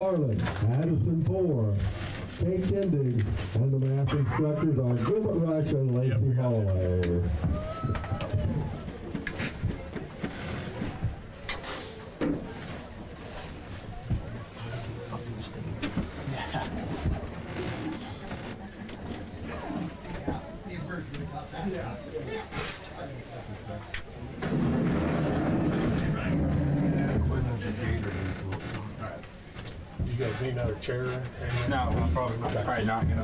Harlan, Addison four, Kate Kindig, and the math instructors are Gilbert Rush and Lacey Holloway.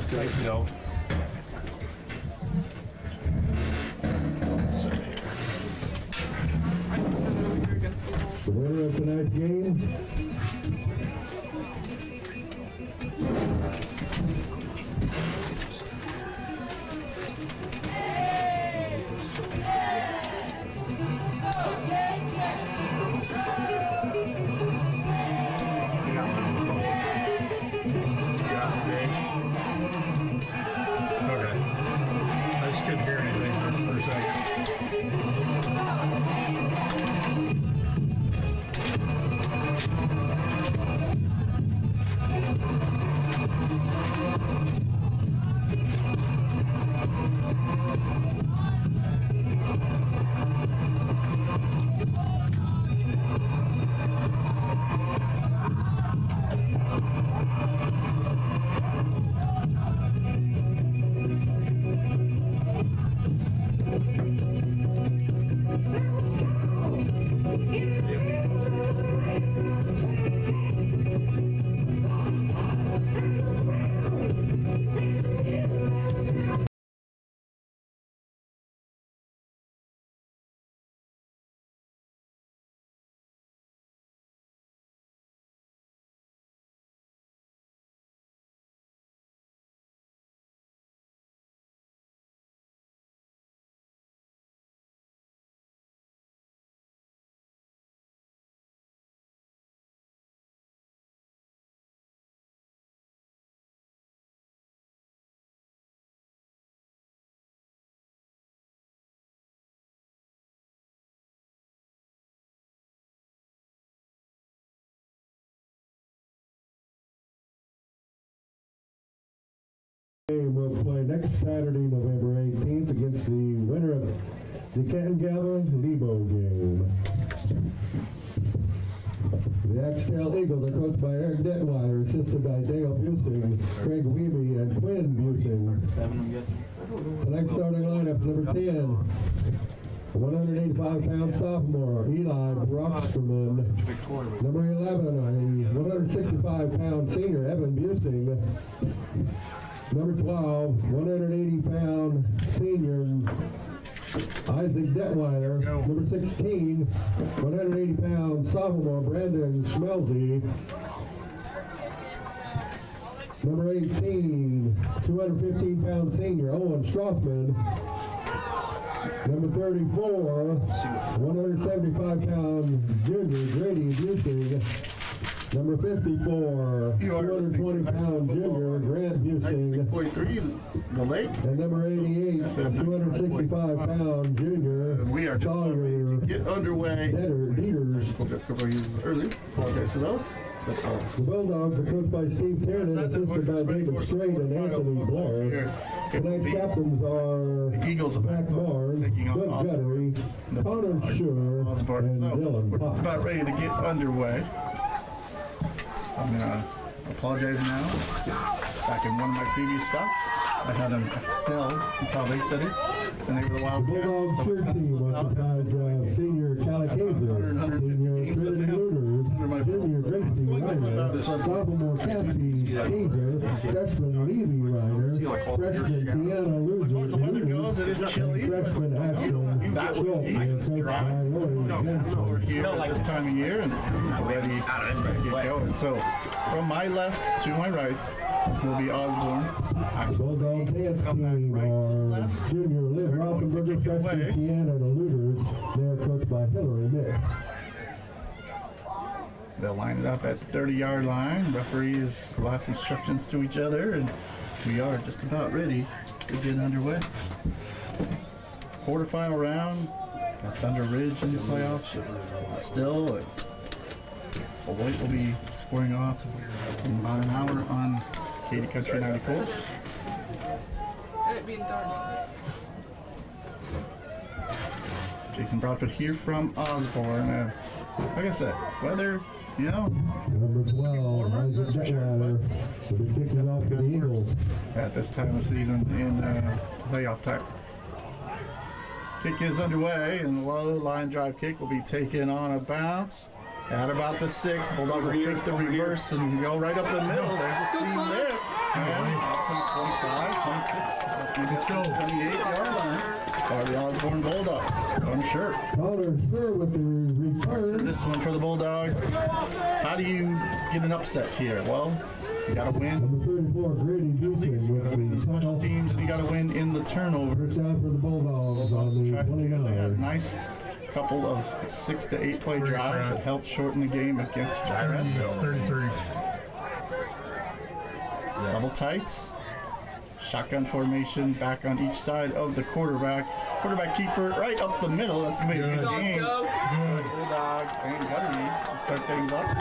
Probably not gonna sit. Next Saturday, November 18th against the winner of the Canton Galva Lebo game. The Axtell Eagles are coached by Eric Detweiler, assisted by Dale Busing, Craig Weeby, and Quinn Busing. Tonight's starting lineup, number 10, 185-pound sophomore Eli was. Number 11, a 165-pound senior Evan Busing. Number 12, 180-pound senior Isaac Detweiler. Number 16, 180-pound sophomore Brandon Schmelze. Number 18, 215-pound senior Owen Straussman. Number 34, 175-pound junior Grady Busing. Number 54, You are listening to 220-pound junior Grant Busing. 6.3, the lake. And number 88, 265-pound junior We are just Sawyer to get underway. Dieter- Dieters. Technical difficulties early. Apologize for those. Uh, The Bulldogs are coached by Steve Tiernan, assisted by David Strait and Anthony Blair. Tonight's captains are The Eagles of Zach Barnes, Doug Guttery, Connor Osborne. and Dylan we're just about ready to get underway. I'm gonna apologize now. Back in one of my previous stops, I had them still until they said it, and they were the The Wildcats. Bulldogs so it's cheer gonna team slow was down. comprised of senior Callie down. sophomore Cassie Kaiser, freshman Levy Reiner, freshman Tiana Luther, far as the weather goes, it is chilly, and but freshman it's- Ashton That Schultz, and coached by dry. Lori So we're here at this time of year and ready to get going. So from my left to my right will be Osborne. The Bulldog dance team are junior Liv Rothenberger, freshman Tiana the Looters. They are coached by Hillary Nick. They'll line it up at the 30 yard line. Referees last instructions to each other, and we are just about ready to get underway. Quarterfinal round. Got Thunder Ridge in the playoffs. Still, White will be squaring off in about an hour on Katy Country 94. And being dark. Jason Broadfoot here from Osborne. Uh, like I said, weather, you know, Number 12, Isaac for sure, Detweiler, will be kicking off the Eagles. at this time of season in uh, playoff time. Kick is underway, and the low line drive kick will be taken on a bounce. At about the six, Bulldogs will fake the reverse and go right up the middle. There's a seam there. And out to 25, 26, Let's go. 28 yard line are the Osborne Bulldogs. Unsure. Connor Sure with the return. This one for the Bulldogs. How do you get an upset here? Well, you got to win Number 34, Grady Houston in with the special teams, and you got to win in the turnovers. First down for the Bulldogs on the Try to do- They had a nice couple of six to eight play drives that helped shorten the game against Crest. 33. Double tights. Shotgun formation back on each side of the quarterback. Quarterback keeper right up the middle. That's gonna be a good Good. game. Go. Good. Bulldogs and Guttery to start things up.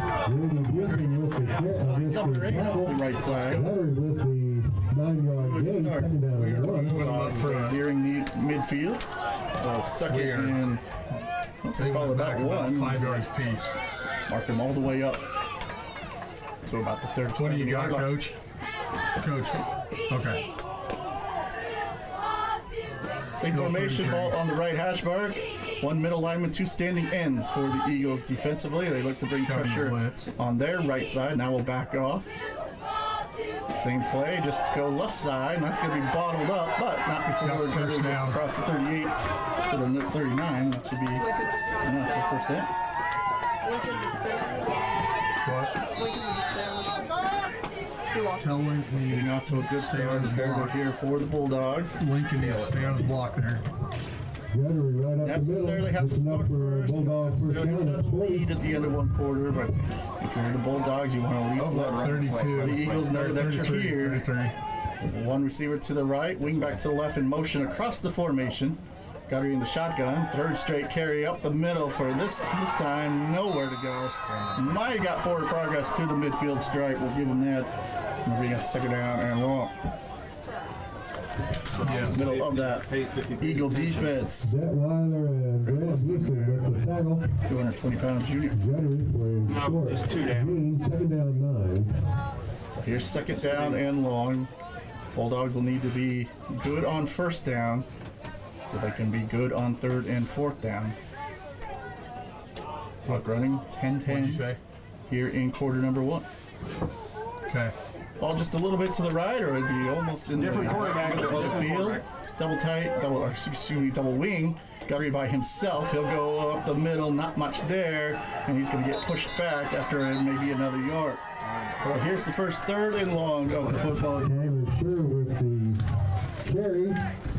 Grady the, uh, with right off tackle. the right side. Guttery with the nine-yard Good start. second down and one. Moving them up Bulldogs nearing mid- midfield. Uh, second We are- and They call went it back about about one. five yards piece. mark them all the way up. So about the third. What do you got, coach? Coach. Okay. Same formation, ball on the right hash mark. One middle lineman, two standing ends for the Eagles defensively. They look to bring Coming pressure blitz. on their right side. Now we'll back off. Same play, just to go left side, and that's going to be bottled up, but not before Got Guttery first gets down. across the 38 to the 39. That should be Lincoln just trying to enough for first down. Lincoln just stay. What? Lincoln just stay on this one. He lost. Tell Lincoln Getting to off to a good Stay start on the block. here for the Bulldogs. Lincoln needs to stay on his block there. Right up the necessarily have to It's score for a first. Bulldog first down. have to lead at the end of one quarter, but if you're the Bulldogs, you want to at least oh, let 32. The Eagles know that you're here. 33. one receiver to the right, wing back to the left in motion across the formation. Guttery in the shotgun, third straight carry up the middle for this this time, nowhere to go. Might have got forward progress to the midfield strike. We'll give him that. Moving up second down and long. Yes. Middle of that Eagle defense. Detweiler and Grant Houston with the tackle. 220 pound junior. Guttery playing short. it's two down. Second down nine. Here's second down and long. Bulldogs will need to be good on first down so they can be good on third and fourth down. Clock running 10 10 here in quarter number one. Okay. Ball just a little bit to the right, or it'd be almost in Different the quarterback, middle of the different field. quarterback. Double tight, double, or excuse me, double wing. Guttery by himself. He'll go up the middle, not much there, and he's going to get pushed back after maybe another yard. So here's the first third and long of the football game. Connor Sure with the carry.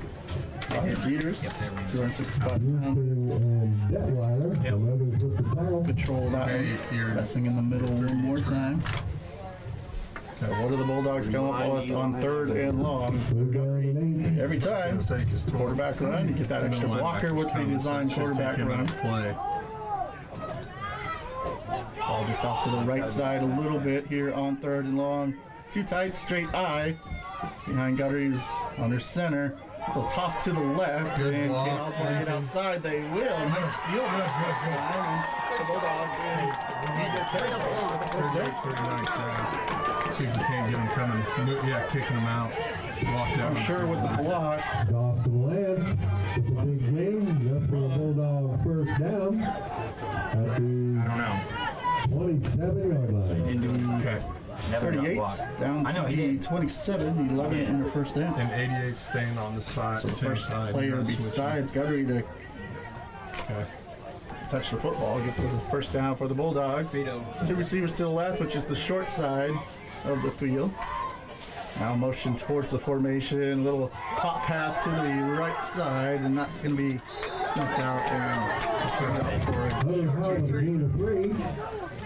Ryan Peters, 265 pounds. Houston and Detweiler. The others with the tackle. Control that one. you're Messing in the middle one more time. So what do the Bulldogs come up with on third and long? Every time, quarterback run, you get that extra blocker with the design quarterback run. Ball just off to the right side a little bit here on third and long. Too tight, straight eye. Behind Guttery's under center. Will toss to the left, Good and block, can Osborne get outside? They will. Nice seal that time. The Bulldogs in Eagle territory with the first down. 39, yeah. See if we can't get them coming. Mo- Yeah, kicking them out. Lock down. I'm sure with the block, Dawson Lance with the big gain. Up for the Bulldog first down. At the I don't know. 27 yard line. Okay. Never 38 blocked. down I know to he the 27, 11 Yeah. and a first down. And 88 staying on the side. So the first side. player You're not switching. besides Guttery to Okay. touch the football gets a first down for the Bulldogs. Two receivers to the left, which is the short side of the field. Now motion towards the formation, little pop pass to the right side, and that's going to be snuffed out and turned out for a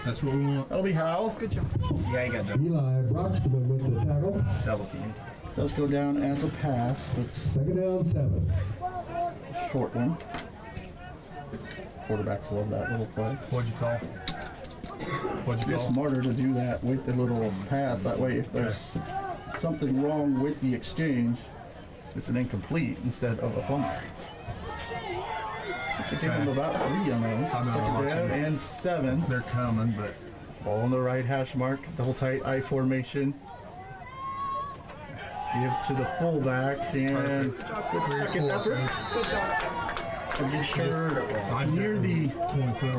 Hunter short Howard three. gain of three. That's what we want. That'll be Howell. Good job. Yeah, he got double, Eli Broxton with the tackle. double team. Does go down as a pass, but Second down, seven. short one. Quarterbacks love that little play. What'd you call? What'd you It's call? smarter to do that with the little pass. That way, if there's something wrong with the exchange, it's an incomplete instead of a fumble. Should give them Okay. about three on those. I'm not Second watching. down and seven. They're coming, but Ball on the right hash mark. Double tight I formation. Give to the fullback and good second effort. Good job. And be sure I'm near the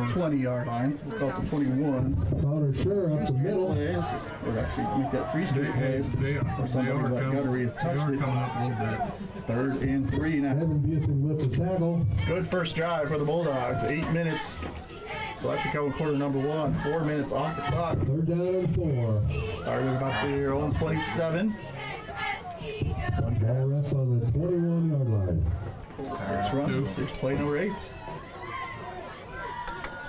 20 yard line. We'll call it the 21. Connor Sure up the Straight middle. plays, or actually make that three straight they, plays. they, Or they somebody are like coming. Guttery They touched are it. coming up a little bit. Third and three now. Evan Busing with the tackle. Good first drive for the Bulldogs. Eight minutes left to go in quarter number one. Four minutes off the clock. Third down and four. Started about their own 27. One Ball pass, on the 21 yard line. Six runs. Here's play number eight. See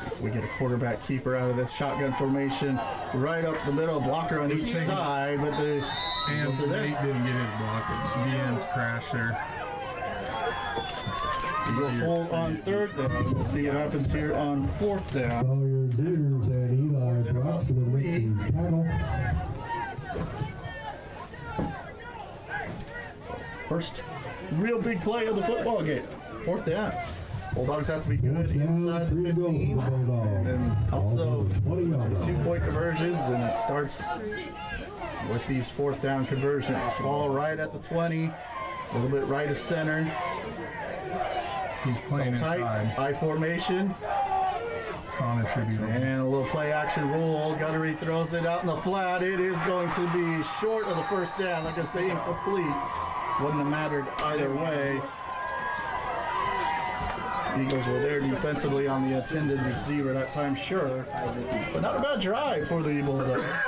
if we get a quarterback keeper out of this shotgun formation. Right up the middle, blocker on each side, but the And Eagles are. Nate didn't get his blocker. The ends crashed there. Eagles hold on third down. We'll see what happens here on fourth down. Sawyer Diggers and Eli Broxton with the tackle. First real big play of the football game. Fourth down. Bulldogs have to be good inside the to go for 15. And also two-point conversions, and it starts with these fourth down conversions. Ball right at the 20, a little bit right of center. He's playing Tight, inside. I formation, Connor should be on. and a little play action roll. Guttery throws it out in the flat. It is going to be short of the first down. They're going to say incomplete. Wouldn't have mattered either way. Eagles were there defensively on the intended receiver that time, sure. But not a bad drive for the Bulldogs.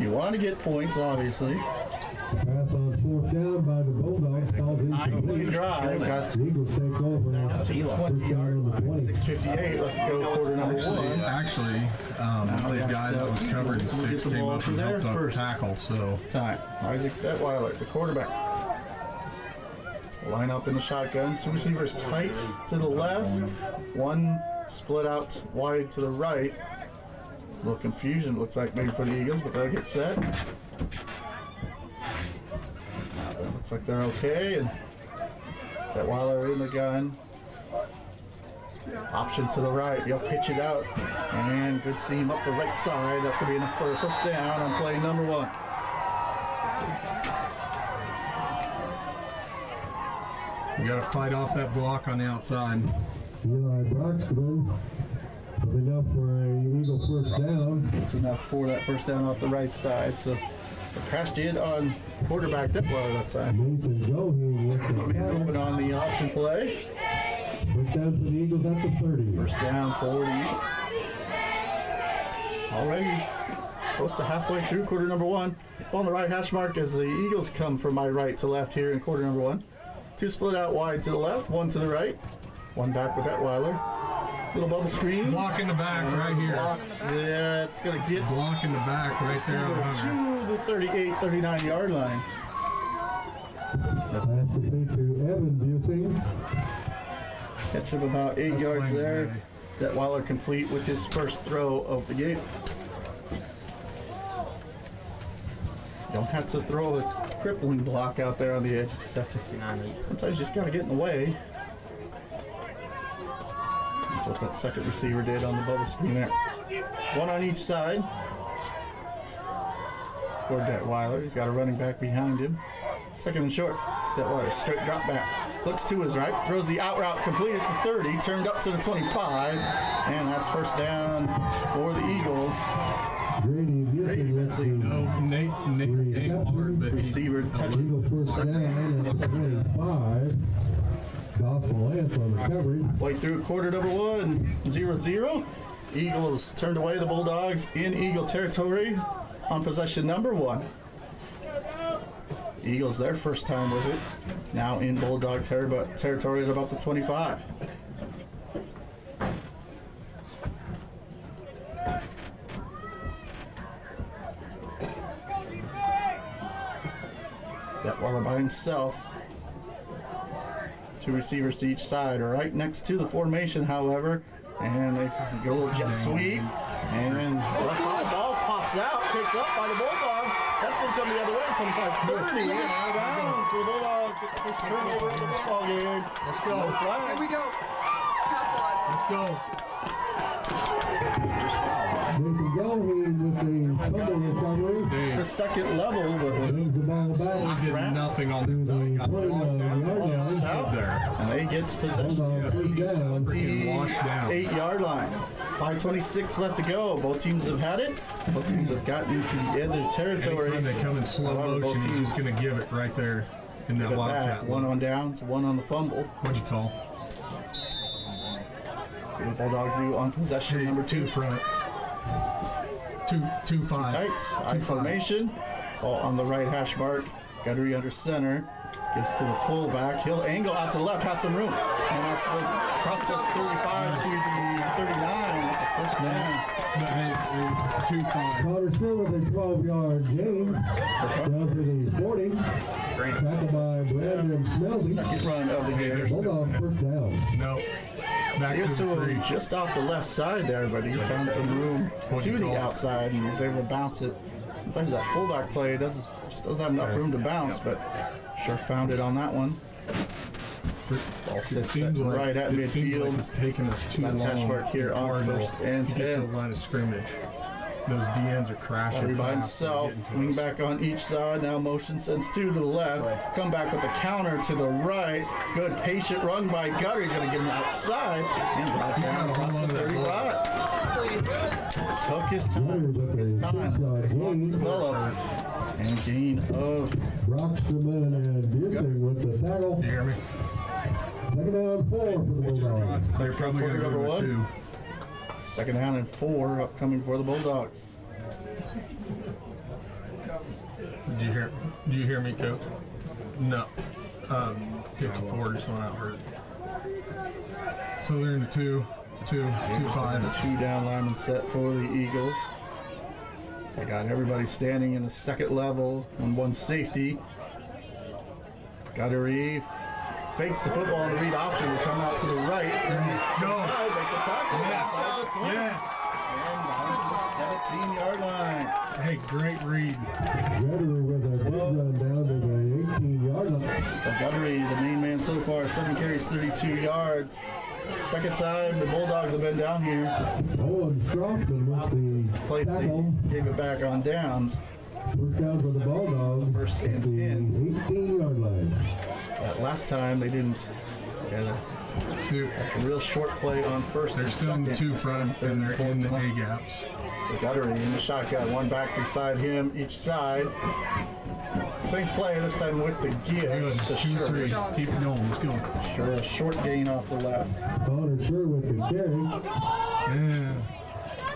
you want to get points, obviously. Pass on fourth down by the Bulldogs. Called Nine-play drive. Got The Eagles take over. down to the 20 yard line. 6.58 left to go, quarter number Actually, one. actually um, they the have guy that was covering six get the came ball up from and there helped on the first. tackle. So Time. Isaac Detweiler, the quarterback. Line up in the shotgun. Two receivers tight to the left. One split out wide to the right. A little confusion looks like maybe for the Eagles, but they'll get set. Looks like they're okay. And that Detweiler in the gun. Option to the right. He'll pitch it out. And good seam up the right side. That's going to be enough for a first down on play number one. We got to fight off that block on the outside. Eli Broxton with enough for a Eagle first down. It's enough for that first down off the right side. So the crash did on quarterback Diplo that time. Nathan Goheen with the Man open on the option play. First down for the Eagles at the 30. First down for the Eagles. Already close to halfway through quarter number one. On the right hash mark as the Eagles come from my right to left here in quarter number one. Two split out wide to the left, one to the right. One back with that Detweiler. Little bubble screen. Block in the back right here. Block. Yeah, it's going to get Block in the back right there to the 38, 39 yard line. That's Pass it to Evan Busing. Catch of about eight That's yards there. today. Detweiler complete with his first throw of the game. Don't have to throw a crippling block out there on the edge. Just have to, sometimes you just got to get in the way. That's what that second receiver did on the bubble screen there. One on each side. For Detweiler. He's got a running back behind him. Second and short. Detweiler straight drop back. Looks to his right. Throws the out route completed at the 30. Turned up to the 25. And that's first down for the Eagles. Grady Busing with the Nate, Nate ain't hard, but Receiver touch. Eagle first down at the 25. Dawson Lance on the coverage. Way through quarter number one, 0 0. Eagles turned away the Bulldogs in Eagle territory on possession number one. Eagles, their first time with it, now in Bulldog ter- territory at about the 25. Detweiler by himself. Two receivers to each side, right next to the formation, however. And they go a little jet sweep. And left side pops out, picked up by the Bulldogs. That's going to come the other way, 25-30, and out of bounds. So the Bulldogs get the first turnover of the football game. Let's No go. Here flag. we go. Let's go. With the fumble recovery. The second level with the ball back We did nothing on to the the got 29 yard line. out there. and they get possession. Bulldog three down. Washed down. Eight yard line. 526 left to go. Both teams have had it. Both teams have gotten into the other territory. Anytime they come in slow motion, he's just gonna give it right there in that wildcat. One on downs, one on the fumble. What'd you call? See what Bulldogs do on possession number two. front. Two, two five. Tights, I Two five. formation. Ball on the right hash mark. Guttery under center. Gets to the fullback. He'll angle out to the left. Has some room. And that's the cross the 35 to the 39. That's a first down. But hey, two five. Connor Stewart with a 12 yard gain. Down to the 40. Tackled by Brandon Smelby. Second run of the game. Bulldog first down. No. Back Get to to the three. him just off the left side there, but he found some room to the outside and was able to bounce it. Sometimes that fullback play doesn't just doesn't have enough room to bounce, but sure found it on that one. Ball It sits seems like, right at it seems like midfield. it's taking us too long mark here on first and to get to 10. the line of scrimmage. Those DNs are crashing Guttery by himself, wing back on each side. Now motion sends two to the left. Come back with the counter to the right. Good patient run by Gutter. He's going to get him outside and brought down across the on to that 35. Please. Took his time. Gutter Took his time. six yard Clock's gain. develop. And gain of Rocksterman and Busing with the tackle. You hear me? Second down four for the Bulldogs. They're probably going to go go one. two. Second down and four upcoming for the Bulldogs. Did you hear? Did you hear me, Coach? No. Um, 54 just went out hurt. So they're in the two, two, two five. Two down linemen set for the Eagles. They got everybody standing in the second level on one safety. Guttery fakes the football in the read option. Will come out to the right. Go. Five, makes a tackle Yes. inside the 20. Yes. And down to the 17 yard line. Hey, great read. Guttery with a big run down to the 18 yard line. So Guttery, the main man so far, seven carries, 32 yards. Second time the Bulldogs have been down here. Owen Straussman with Place the they tackle. gave it back on downs. First down for the Bulldogs. First at and the 10. 18 yard line. That last time they didn't get a, Two. a real short play on first They're still in two front and they're in the A gaps. So Guttery in the shotgun, one back beside him each side. Same play this time with the give. Good. to Two, Sure. three. Keep it going. Let's go. Sure, a short gain off the left. Connor Sure with the carry. Yeah.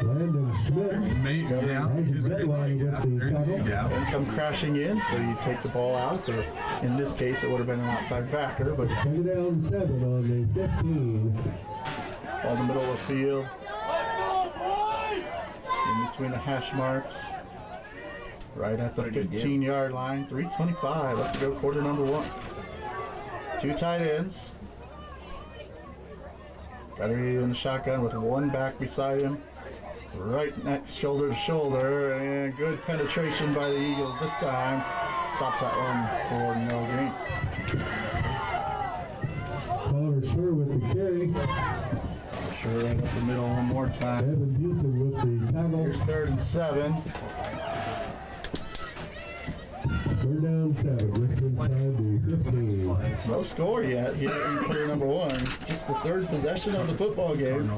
Landon Smith. Mate, yeah. He's a good Redline A with the There's the A tackle. gap. And come crashing in, so you take the ball out, or in this case, it would have been an outside backer, but Second down seven on the 15. all the middle of the field. In between the hash marks. Right at the 15 yard line. 325. Let's go quarter number one. Two tight ends. Guttery in the shotgun with one back beside him. Right next shoulder to shoulder. And good penetration by the Eagles this time. Stops that one for no gain. Connor Sure with the carry. Sure, right up the middle one more time. Evan Houston with the tackle. Here's third and seven. Third down seven. Just inside the 15. No score yet here in quarter number one. Just the third possession of the football game.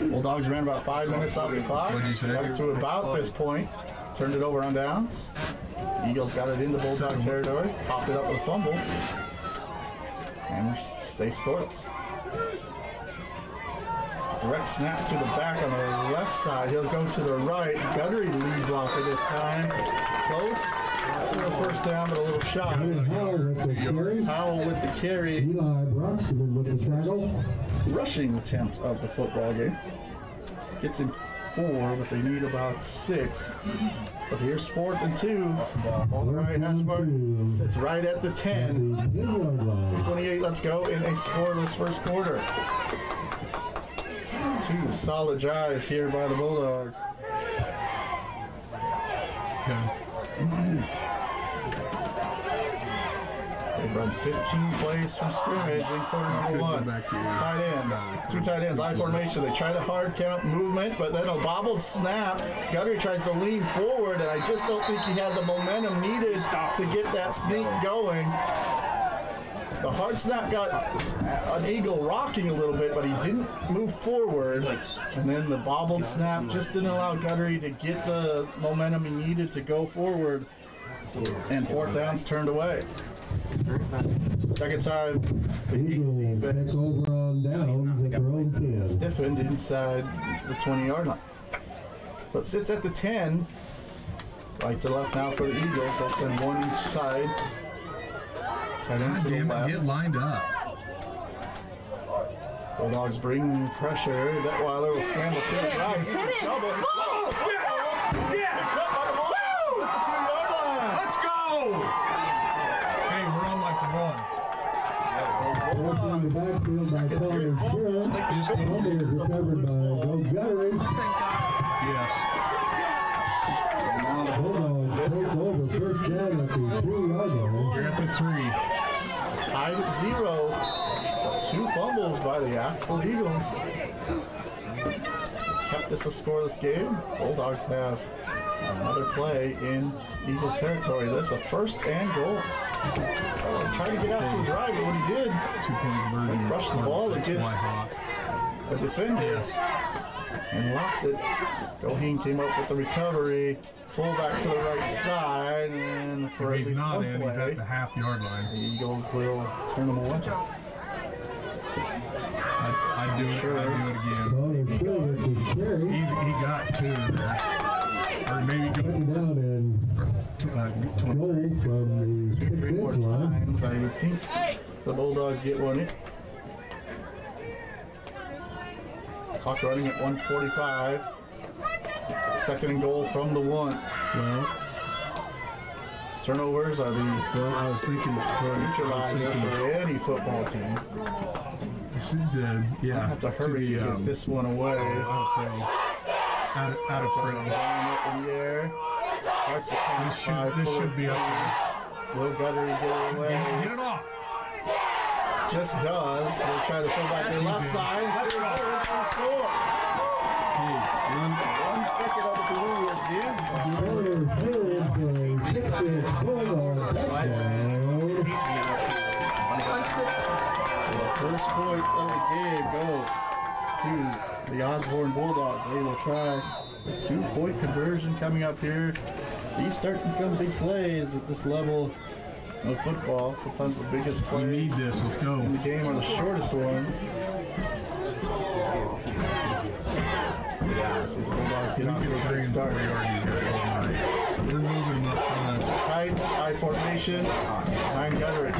No, but Bulldogs ran about five minutes off the clock. What'd you say? Got it to about this point. Turned it over on downs. Eagles got it into Bulldog territory. Popped it up with a fumble. And we stay scoreless. Direct snap to the back on the left side. He'll go to the right. Guttery lead blocker this time. Close to the first down, but a little shy. Ian Howell with the carry. With the carry. Eli Broxton with the tackle. Rushing attempt of the football game. Gets him four, but they need about six. But here's fourth and two. On the right hash mark. It's right at the The 10. 10 yard line. 28, let's go in a scoreless first quarter. Two solid drives here by the Bulldogs. Okay. They've run 15 plays from scrimmage in quarter number one. Tight end, No, two tight ends, I formation. They try the hard count movement, but then a bobbled snap. Guthrie tries to lean forward, and I just don't think he had the momentum needed to get that sneak going. The hard snap got an eagle rocking a little bit, but he didn't move forward. And then the bobbled snap just didn't allow Guthrie to get the momentum he needed to go forward. And fourth down's turned away. Second time, the Eagles defense over on downs at their own 10. stiffened inside the 20 yard line. So it sits at the 10. Right to left now for the Eagles. They'll send one each side. Tight end God to the damn it, get lined up. Bulldogs bring pressure. Detweiler will scramble to his right. He's in trouble. He's lost the. Picked up by the Bulldogs at the two yard line. Let's go! Hey, we're the one. Working the backfield by Connor. Sherrill. They can Just take Fumble is it. It's a recovered by loose Guttery. Yes. Now the Bulldogs take over first down at the three yard line. You're at the three. Tied at zero. Two fumbles by the Axtell Eagles. Kept this a scoreless game. Bulldogs have another play in Eagle territory. That's a first and goal. Oh, trying to get out to his right, but what he did, Two point conversion. Rushed the ball That's against- Whitehawk. the defender, Yes. and lost it. Goheen came up with the recovery. Fullback to the right side, and for If at he's least not one in, he's at the half yard line. the line. Eagles will turn them away. I'd, I'd do it. Sure. I'd do it again. Connor Sherrill with the carry. He's, he got two there. Or maybe Second go down and uh, goal from the Three more times, I would think the Bulldogs get one in. Clock running at 145. Second and goal from the one. well, Turnovers are the well, I was thinking. I thinking for any football team. the, yeah. I have to hurry the, to get um, this one away. Out of. Out of, out of play. up in the air. Starts the This should, this should be up there. Will Guthrie get it Get, away? get it off. Just does. They try to pull back their left side. Stays in and score. Hey. One second of the blue again. Connor Sherrill for a 60 Bulldog touchdown. Punch this. So the first points of the game go to the Osborne Bulldogs. They will try a two-point conversion coming up here. These start to become big plays at this level of football. Sometimes the biggest We need plays this. Let's go. in the game are the shortest ones. So the Bulldogs get off to a Three good and start. four yards here all night. We're moving up front. Tight, high formation, behind Guthrie.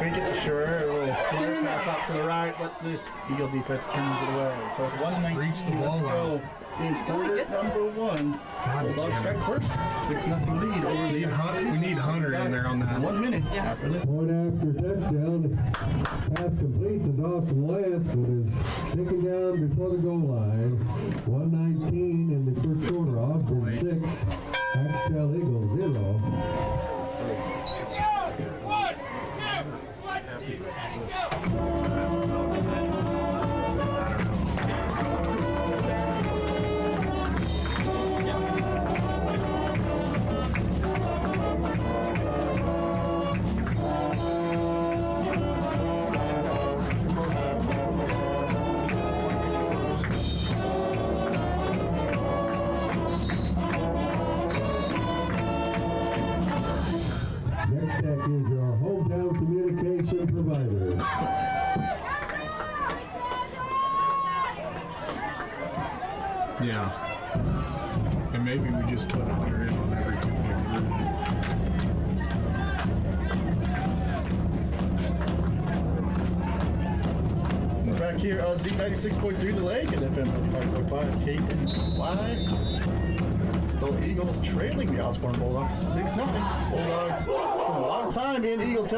Fake it to Sure, a little flare pass out to the right, but the Eagle defense turns it away. So with 119 Reach the ball to go in quarter number one. Bulldogs strike first, 6 nothing lead over We the need, Hun- we need Hunter in there on that. One minute after this. Point after touchdown. Pass complete to Dawson Lance, but is taken down before the goal line. 119 in the first quarter. Osborne 6. Axtell Eagles 0.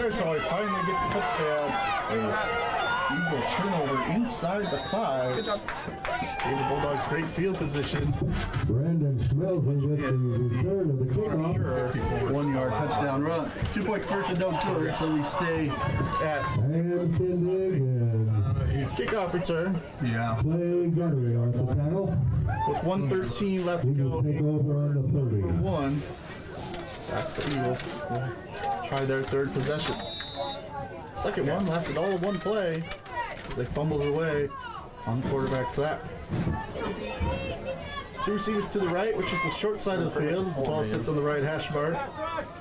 Bulldogs spend a lot of time in Eagle territory. Finally get the uh, touchdown. A Eagle turnover inside the five. Good job. Gave the Bulldogs great field position. Brandon Schmelzy with the return of the kickoff. Sure. One yard touchdown run. Two point conversion, no good, so we stay at And Kindig uh, and kickoff return Yeah. Clay Guttery at the tackle. with 113 left to go. take over on the 30. One. That's the Eagles. They'll try their third possession. Second one lasted all of one play. They fumbled away on the quarterback sack. Two receivers to the right, which is the short side of the field. as The ball sits on the right hash mark.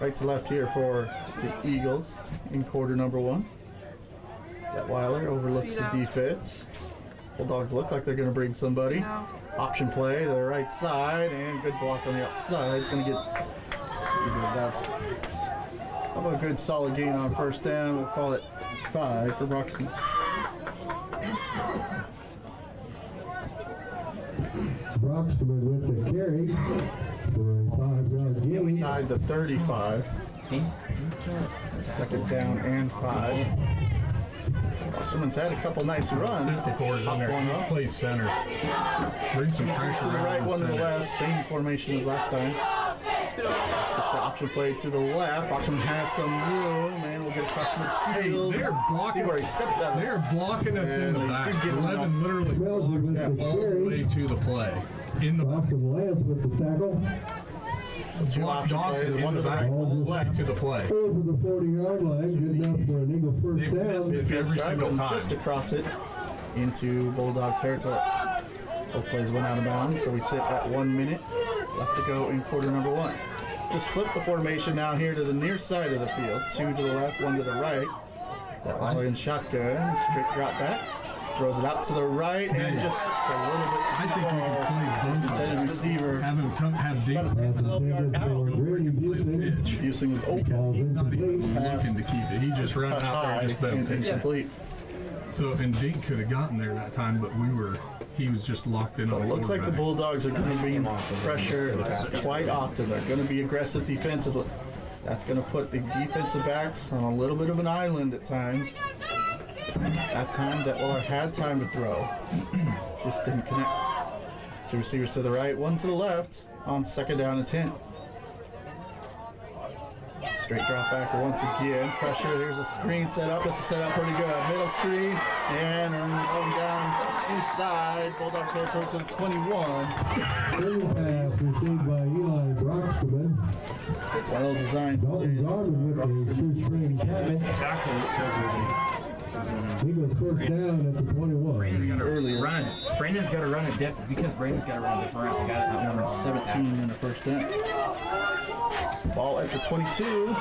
Right to left here for the Eagles in quarter number one. Detweiler overlooks the defense. Bulldogs look like they're going to bring somebody. Option play to the right side and good block on the outside. It's going to get How about a good solid gain on first down? We'll call it five for Broxton. Broxton with the carry for a five-yard gain. Inside the 35. Second down and five. Broxton's had a couple nice runs. Just before he's in there, One plays center. Bring some pressure to the right, around one to the center. left. Same formation as last time. It's just the option play to the left. Broxton has some room and we'll get across Hey, they're blocking. See blocking. where he stepped out. They're blocking us in the back. did give him Eleven literally Schmelzy with blocks the all the way to the play. In the back. Dawson Lance with the tackle. So two Block option Dawson plays, in one the to the back, right, all one to the the left. to the play. Over the 40-yard line, good enough for an Eagle first They've missed down. it. every Field single stripe, time. Just across it into Bulldog territory. Both plays went out of bounds, so we sit at one minute left to go in quarter number one. Just flip the formation now here to the near side of the field. Two to the left, one to the right. That Lally in shotgun, straight drop back. Throws it out to the right and Yeah. just a little bit too I think we far. can play both Intended receiver. Have him come, have Dean About a 10 That's 12 yard intended out. for Grady play the Busing. pitch. Busing was open. Because he's not even incomplete. looking to keep it. He just ran out there high and just boom. and incomplete. So, and Dink could have gotten there that time, but we were, he was just locked in So on it the looks like the. Bulldogs are going to be pressured quite often. They're going to be aggressive defensively. That's going to put the defensive backs on a little bit of an island at times. That time, that Detweiler had time to throw, just didn't connect. Two receivers to the right, one to the left on second down and 10. Straight drop back once again. Pressure. Here's a screen set up. This is set up pretty good. Middle screen. And going down inside. Bulldog territory to the 21. Third pass received by Eli Broxton. Well designed. Dalton Garvin with the shoestring tackle. Eagles first down at the 21. Earlier. Run. Brandon's got to run a dip because Brandon's got to run a different route. Got it. Number 17 in the first down. Ball at the 22.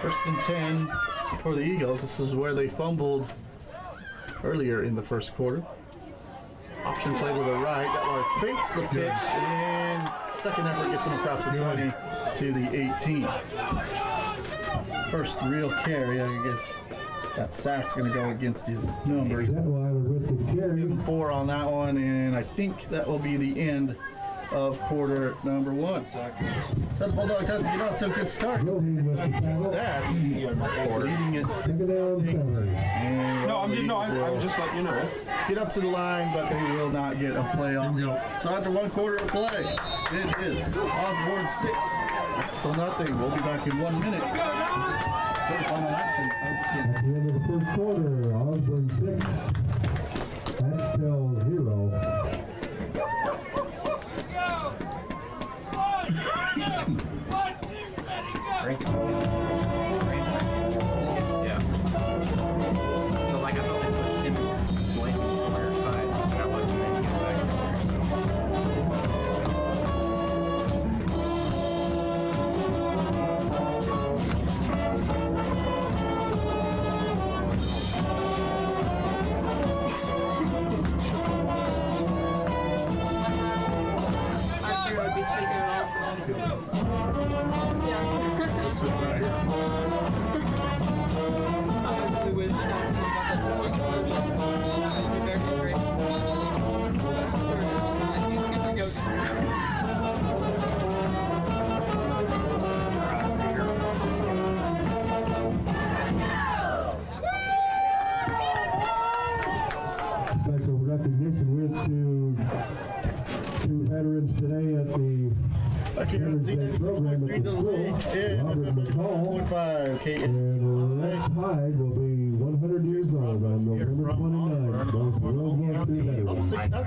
First and 10 for the Eagles. This is where they fumbled earlier in the first quarter. Option play to the right. That one fakes the pitch and second effort gets him across the 20 to the 18. First real carry, I guess. That sack's going to go against his numbers. Detweiler with the carry. Four on that one, and I think that will be the end of quarter number one. So the Bulldogs have to get off to a good start. Joey with the tackle. That leading it six Second down, seven. No, I'm just no. I, Eagles I was will just letting you know. get up to the line, but they will not get a playoff. Here we go. So after one quarter of play, it is Osborne six, still nothing. We'll be back in one minute. For the final action of At the end of the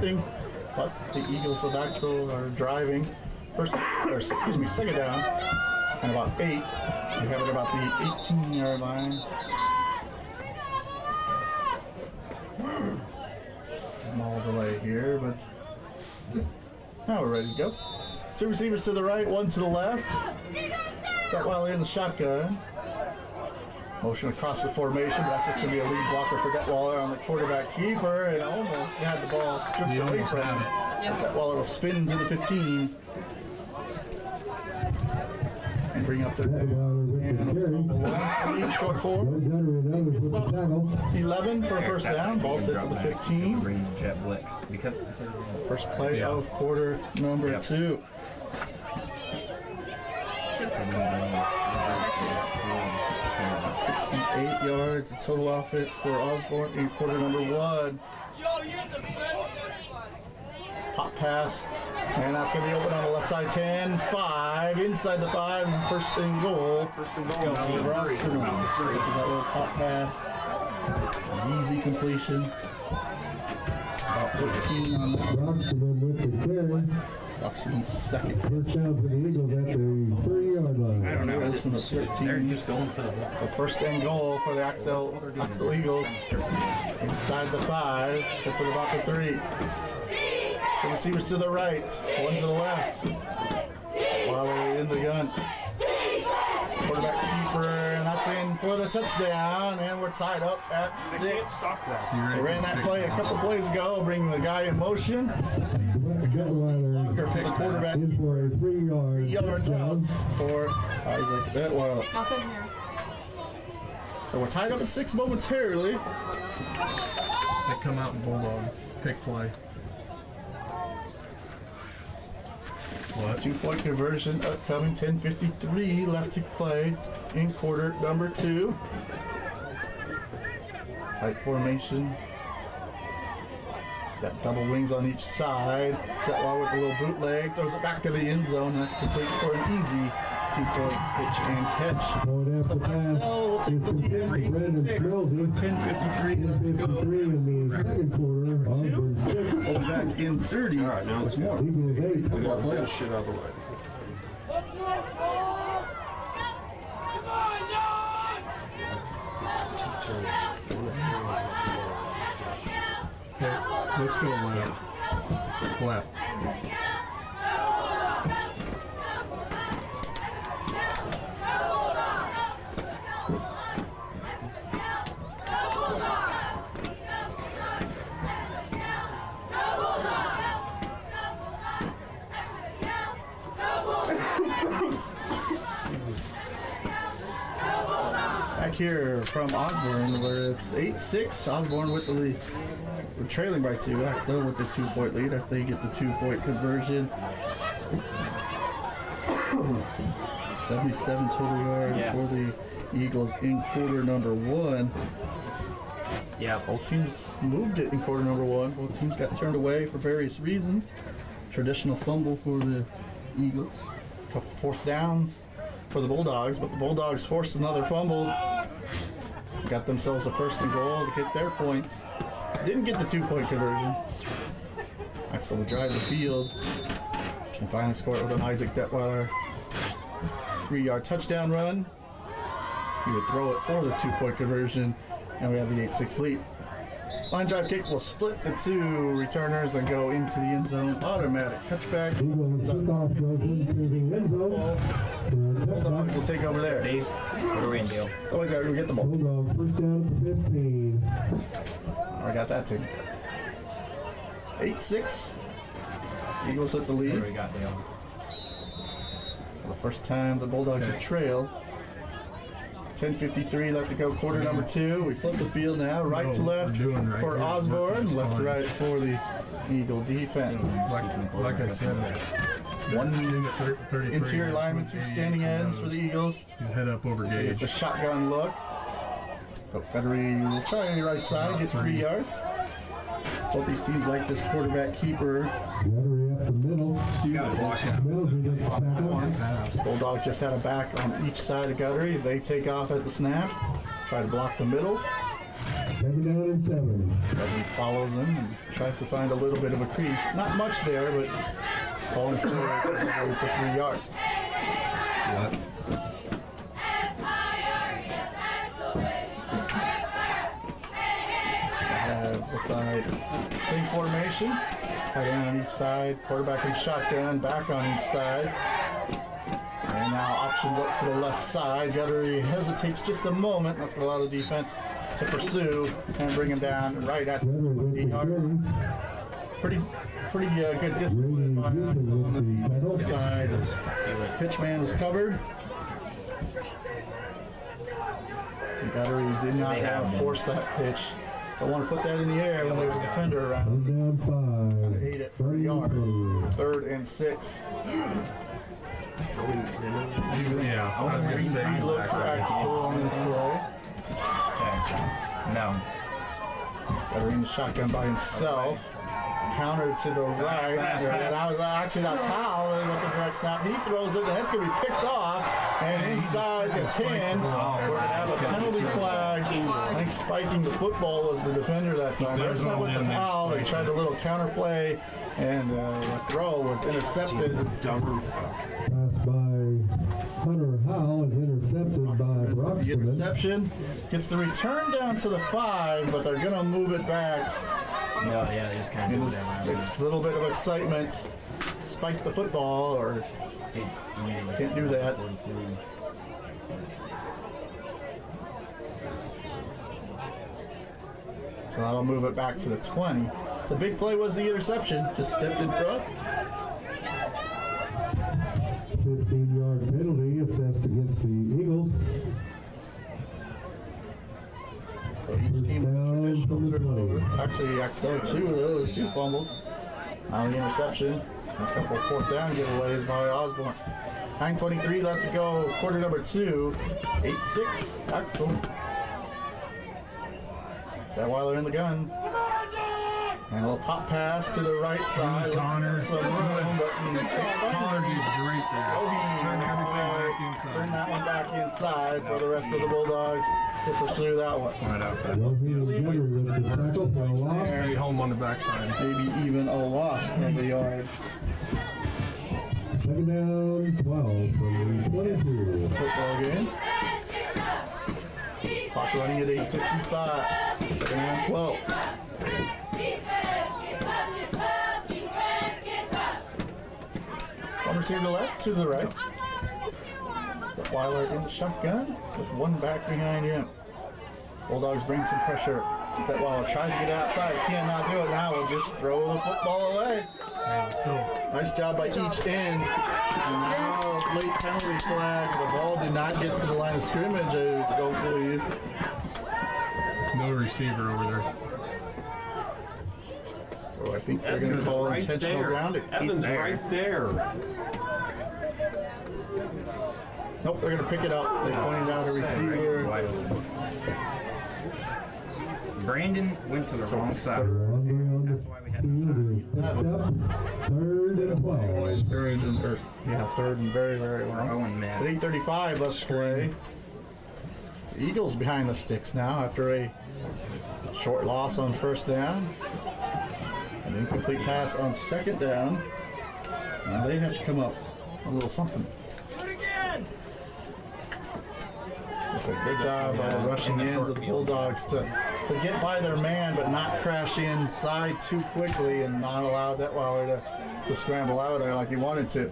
nothing. But the Eagles of Axtell are driving. First, or excuse me, second down, and about eight. We have it about the 18 yard line. Small delay here, but now we're ready to go. Two receivers to the right, one to the left. That while in the shotgun. Motion across the formation. but That's just going to be a lead blocker for Detweiler on the quarterback keeper, and almost had the ball stripped You away from have him. it. Detweiler spins into 15. And bring up the uh, Detweiler with the short four. Gunner and the 11 for a first down. Ball sits at the 15. Bring jet blitz because First play Yeah. of quarter number Yep. two. 68 yards, the total offense for Osborne in quarter number one. Pop pass, and that's going to be open on the left side 10, 5, inside the 5, first and goal. First and goal. that little pop pass. Easy completion. About 13 on that. Broxton with the carry. Buxton second. First down for the Eagles at the three yard line. I don't know. One was 13. They're just going for the ball. So first and goal for the Axtell, Axtell Eagles. Inside the five, sits at about the three. Two receivers to the right, one to the left. While we're in the gun. Quarterback and for the touchdown, and we're tied up at six. You ready We ran that play a couple plays ago, bringing the guy in motion. Detweiler Blocker for the quarterback. in for a three yard Yards out touchdown. for Isaac Detweiler. Nothing here. So we're tied up at six momentarily. They come out and bulldog. Pick play. What? Two point conversion upcoming 10.53 left to play in quarter number two. Tight formation. Got double wings on each side. That one with a little bootleg throws it back to the end zone. That's complete for an easy two point pitch and catch. Going after Axtell will pass take the lead complete to in Brandon 10.53 left to go. 53 in the second quarter. Osborne oh, six. Back in 30. All right, now it's more. Eagles eight. shit out of the way. Let's go left. Left. Back here from Osborne, where it's 8-6. Osborne with the lead. We're trailing by two. Axtell with the two-point lead after they get the two-point conversion. 77 total yards Yes. for the Eagles in quarter number one. Yeah, Both teams moved it in quarter number one. Both teams got turned away for various reasons. Traditional fumble for the Eagles. A Couple fourth downs for the Bulldogs, but the Bulldogs forced another fumble. Got themselves a first and goal to get their points. Didn't get the two point conversion. Axtell would drive the field and finally score it with an Isaac Detweiler three yard touchdown run. He would throw it for the two point conversion, and we have the 8 6 lead. Line drive kick will split the two returners and go into the end zone. Automatic touchback. Eagles kickoff goes into the end zone. For a Bulldogs touchdown. will take over there. Dave, what are we in, Dale? It's always got to go get the ball. Bulldog first down at the 15. I got that too. 8 6. Eagles with the What do lead. we got, Dale? For the first time the Bulldogs have trailed. 10.53 left to go, quarter number two. We flip the field now, right to No, we're left doing right for. Osborne, left to right for the Eagle defense. Like, like I said, One thing at 33 interior that's lineman, two standing ends for the Eagles. He's head up over gauge. It's a shotgun look. But Guttery will try the right side, get three yards. Both these teams like this quarterback keeper. Guttery up the middle. You gotta watch it. Mills gets. Bulldogs just had a back on each side of Guttery. They take off at the snap, try to block the middle. Down and seven. Guttery follows him and tries to find a little bit of a crease. Not much there, but falling forward for three yards. have same formation. Tight end on each side, quarterback in shotgun, back on each side. And now option look to the left side. Guttery hesitates just a moment. That's a lot of defense to pursue and bring him down right at the Guttery 20 with the yard. Pretty, pretty uh, good discipline with the tackle. side. Pitchman was covered. Guttery did not uh, force that pitch. Don't want to put that in the air when there's a defender around. Five. Eight at Third 30 yards. Third and six. Yeah, I was gonna say. He looks for Axel on this play. No. Shotgun by himself. Counter to the right. pass, And pass. that was actually that's Howell with the direct snap. He throws it, and it's going to be picked off. And inside the 10, we're going to have a penalty flag. I think spiking the football was the defender that time. not There's that with the foul. They tried a little counter play, and uh, the throw was intercepted. Pass by Hunter Howell is intercepted by The Broxton. interception gets the return down to the five, but they're going to move it back. No, yeah, they just kind It of was, it's a little bit of excitement. Spike the football, or can't do that. So that'll move it back to the 20. The big play was the interception. Just stepped in front. The 20. Actually, Axtell two of those, two fumbles. Now the interception. A couple of fourth down giveaways by Osborne. 9.23 left to go. Quarter number two. 8-6. Axtell. That while they're in the gun. And a little pop pass to the right side. Connor. Some room, but mm, can't Connor it. did great there. Turn everything back inside. Turn that one back inside for the rest of the Bulldogs to pursue that one. Point outside. Josephine Guttery with the tackle for a loss. Stay home on the backside. maybe even a loss of a yard. Second down, 12 from 22. Football game. Clock running at 8.55. Second down, 12. One receiver to the left, to the right. Weiler in the shotgun with one back behind him. Bulldogs bring some pressure. Detweiler tries to get outside, cannot do it now. Will just throw the football away. Yeah. Nice job by each end. Now, late penalty flag. The ball did not get to the line of scrimmage, I don't believe. No receiver over there. So I think they're going to call intentional grounding. Evan's right there. Nope, they're going to pick it up. They pointed out a receiver. Brandon went to the wrong side. That's why we had field is. Third and 12. Third and, or, yeah, third and very, very long. Owen At missed. 8.35, let's play. The Eagles behind the sticks now after a short loss on first down. An incomplete pass on second down. Now they have to come up a little something. It's a good job by the rushing ends of the Bulldogs to, to get by their man but not crash inside too quickly and not allow Detweiler to, to scramble out of there like he wanted to.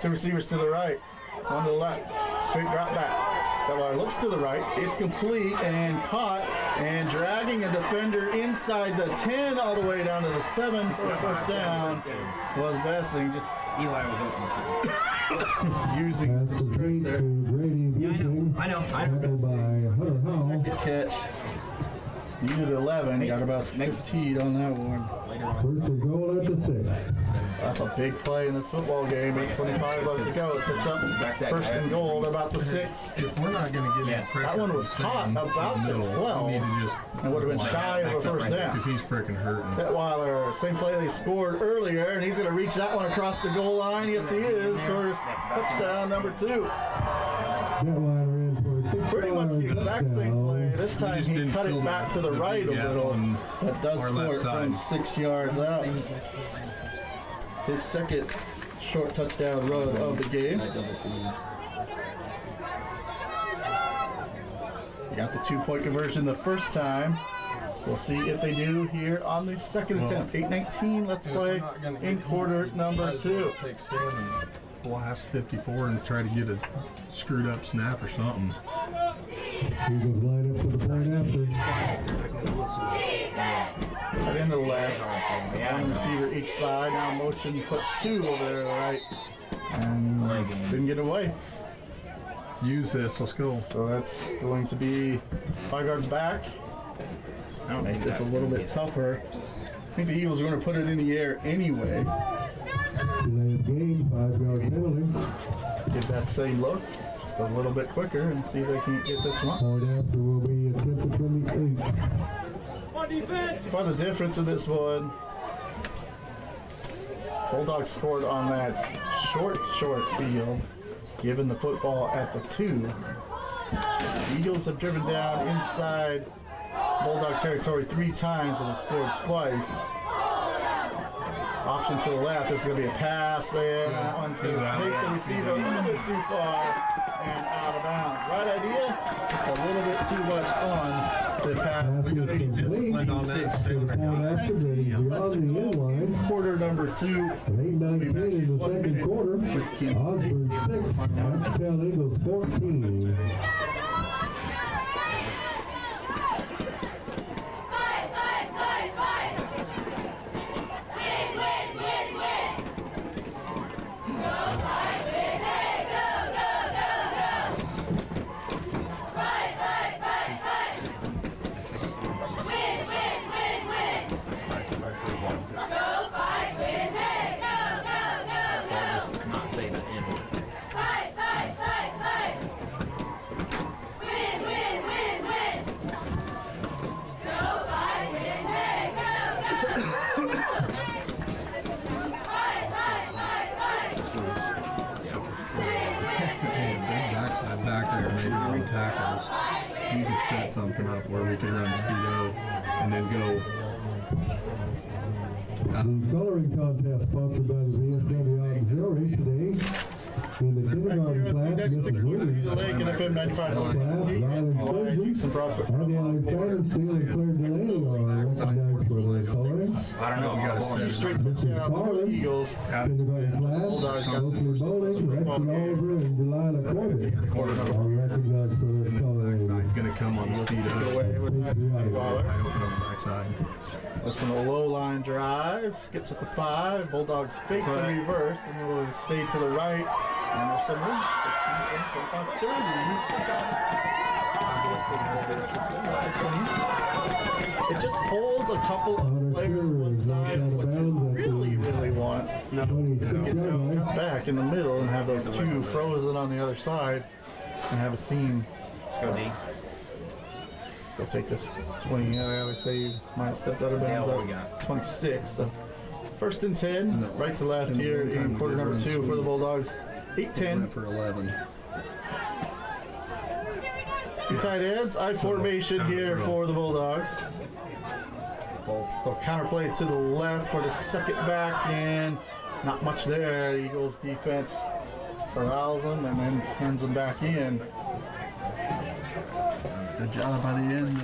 Two receivers to the right, one to the left. Straight drop back. Detweiler looks to the right. It's complete and caught and dragging a defender inside the 10 all the way down to the 7 for the first down was Bessing just Eli was open. using Pass some strength there. Grady Houston. I know. I know. Tackled by Needed 11, got about 15 on that one. First and goal at the six. That's a big play in this football game. 8.25 left to go. Sets up first and goal at about the six. If we're not going to get Yes. That one was caught about the middle, 12. We need to just. It would have been shy of a first down. Because he's freaking hurting. Detweiler, same play they scored earlier, and he's going to reach that one across the goal line. Yes, he is. For touchdown number two. Detweiler in for a six Pretty much the exact same play. This time he cut it back to the the right a little. on That does our score it from six yards out. His second short touchdown run of the game. He got the two-point conversion the first time. We'll see if they do here on the second attempt. 8:19 left to If play in quarter number might as well two. Just Take Sam and blast 54 and try to get a screwed up snap or something. Eagles line up for the point after. Right into the left. One receiver each side. Now motion puts two over there to the right. And didn't get away. Use this. Let's go. So that's going to be five yards back. Make this a little bit tougher. I think the Eagles are going to put it in the air anyway. Game, five yard penalty. Get that same look, just a little bit quicker, and see if they can get this one. Point after will be attempted from the eight. About the difference in this one. Bulldogs scored on that short, short field, given the football at the two. The Eagles have driven down inside Bulldog territory three times and has scored twice. Option to the left. This is going to be a pass, and that one's going to make the receiver a little bit too far and out of bounds. Right idea, just a little bit too much on the pass. That quarter number two. At Eight nine in the second quarter. Oxford 6, Montreal Eagles 14. And Listen to low line drive, skips at the five. Bulldogs fake the reverse, and it will stay to the right. And there's some room. 15, 20, 25, 30. It just holds a couple of players on Shearer one side. out of What you bounds at really, really want twenty-six yard line. cut back in the middle and have those two frozen on the other side and have a seam. Let's go D. They'll take this 20. I always say you might have stepped out of bounds Yeah, what we got? 26. So first and 10, right to left here in quarter number two for the Bulldogs. 8 10, for 11. two tight ends. I formation here for the Bulldogs. They'll counterplay to the left for the second back, and not much there. Eagles defense corrals them and then turns them back in. Good job by the end.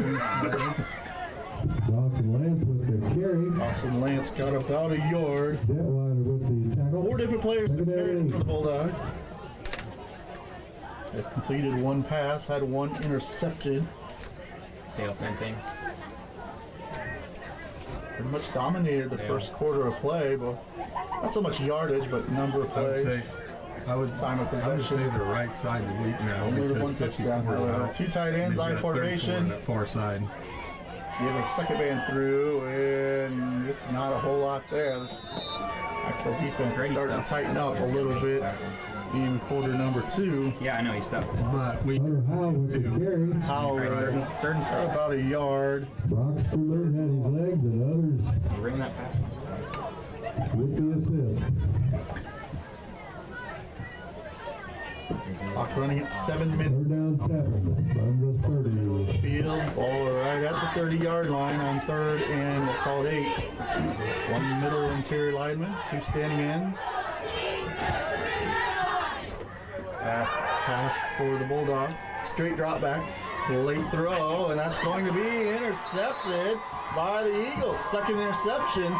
Dawson Lance with the carry. Austin Lance got about a yard. Detweiler with the tackle. Four different players Second carried for the Bulldogs. They completed one pass, had one intercepted. Dale, same thing. Pretty much dominated the first quarter of play, but not so much yardage, but number of I would plays. Say, I would, Time of I would say the right side's weak now Only the because one 54 touchdown. is however. out. Two tight ends, They've I got 34 on formation. that far side. Give a second man through, and just not a whole lot there. This actual defense is starting to tighten up a little bit in quarter number two. Yeah, I know he stuffed it. But we Hunter Howell with the. Howard Right, third, at third and six. about a yard. Broxton had his legs and others. Ring that pass. with the assist. Clock running at seven Third minutes. down seven from the 30. Field, ball right at the 30 yard line on third, and we'll call it eight. One middle interior lineman, two standing ends. Pass. Pass for the Bulldogs. Straight drop back. Late throw, and that's going to be intercepted by the Eagles. Second interception.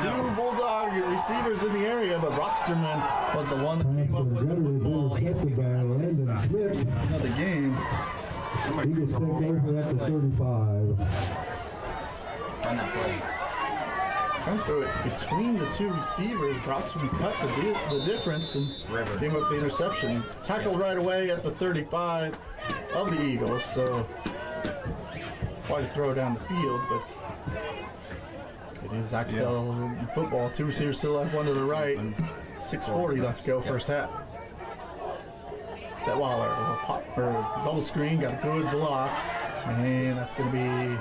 Two No. Bulldog receivers in the area, but Brocksterman was the one that came up with the Guttery is football. intercepted by Landon Smith. Another game. Eagles take over at the 35. Run that play. Trying to throw it between the two receivers. Brocksterman cut the, di- the difference and River. came up with the interception. Tackled right away at the 35 of the Eagles, so quite a throw down the field, but it is Axtell in football. Two receivers to the left, one to the right. 640 left to go first half. That Waller, a pop, or double screen, got a good block, and that's going to be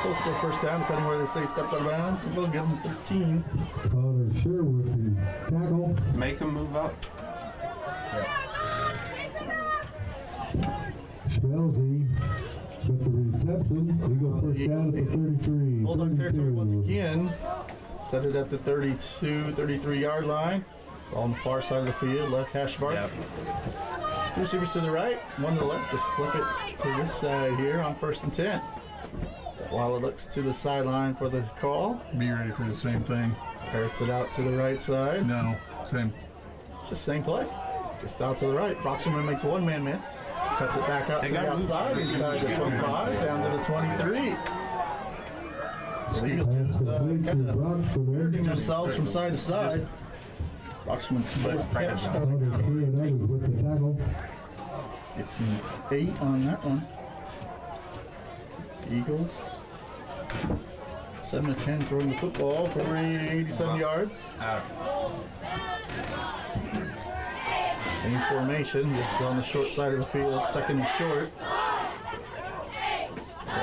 close to a first down, depending where they say he stepped out of bounds. We'll give him 13. Connor Sherwood with the tackle. Make him move up. Schmelzy with the reception. Eagle first down at the 33. Bulldog territory once again. Set it at the 32, 33 yard line. On the far side of the field, left hash mark. Yep. Two receivers to the right, one to the left. Just flip it to this side here on first and 10. While it looks to the sideline for the call, be ready for the same thing. parrots it out to the right side. No, same. Just same play. Just out to the right. Broxman makes one man miss. Cuts it back out to the gotta move. outside, inside the 25, down to the 23. So the Eagles just uh, complete to kind of Broxton. moving themselves from side to side. Broxman split catch. Connor three and others with the tackle. It's an eight on that one. Eagles. 7 to 10 throwing the football for 87 yards. Same formation, just on the short side of the field, second and short.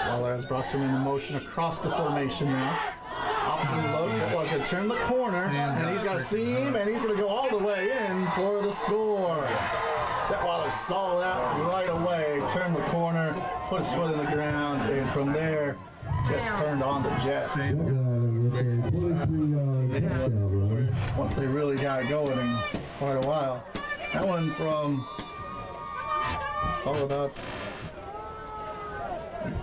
Waller has Broxham in motion across the formation now. Option look, that was going to turn the corner, and he's got a seam, and he's going to go all the way in for the score. That Detweiler saw that right away, turned the corner, put his foot in the ground, and from there, just turned on the Jets. Detweiler with a 23 yard touchdown run. Once they really got going in quite a while. That one from all about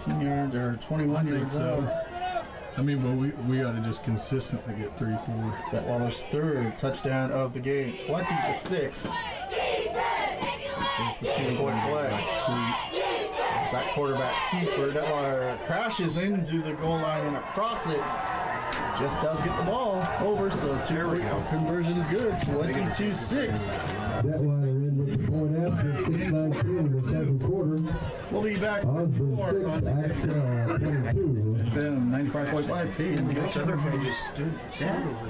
18 yards or 21 yards uh, so. I mean, but we, we got to just consistently get three, four. That Lawler's third touchdown of the game, 20 to 6. Here's the two point play. Sweet. It's that quarterback keeper. Detweiler uh, crashes into the goal line and across it. Just does get the ball over, so two point we go. conversion is good. 22 6. Detweiler in with the point 6 be back. Osborne Four, 6, Axtell 22. FM 95.5 K and the Which other guy just stood? I don't know.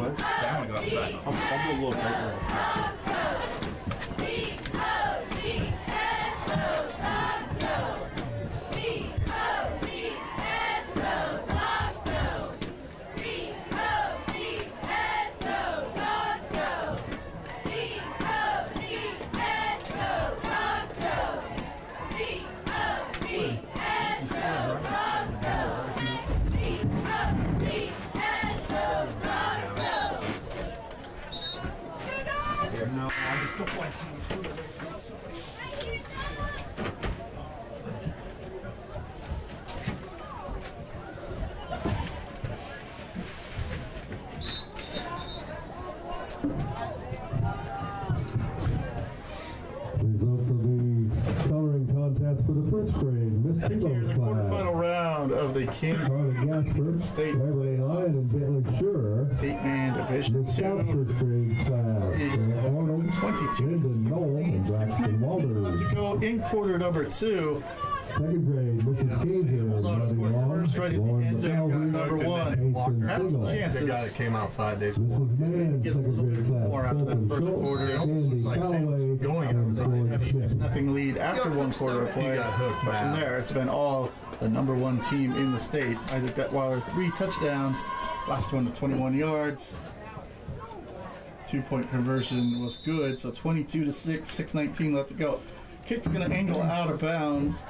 What? I want to go outside. I'll, I'll go look right King Carly Jasper, State Beverly Lyon, and Bentley Sure. Eight-man division The South two. grade class, Arnold, 22 to Lyndon Noel, and 16, Braxton 619 left Walters. to go in quarter number two. Second grade, Mrs. Kaiser, Bulldogs Buddy scored Long, first right at the Lauren end zone, number one. Mason Had some chances. The guy that came outside, Dave. Mrs. Mann, Get a second little grade bit more class, out that first Schultz, quarter. Sandy Like Sam was going and outside. A Smith. six nothing lead after one quarter of play. got hooked But from there, it's been all the number one team in the state. Isaac Detweiler, three touchdowns, last one to 21 yards. Two point conversion was good, so 22 to 6, 619 left to go. Kick's gonna angle out of bounds.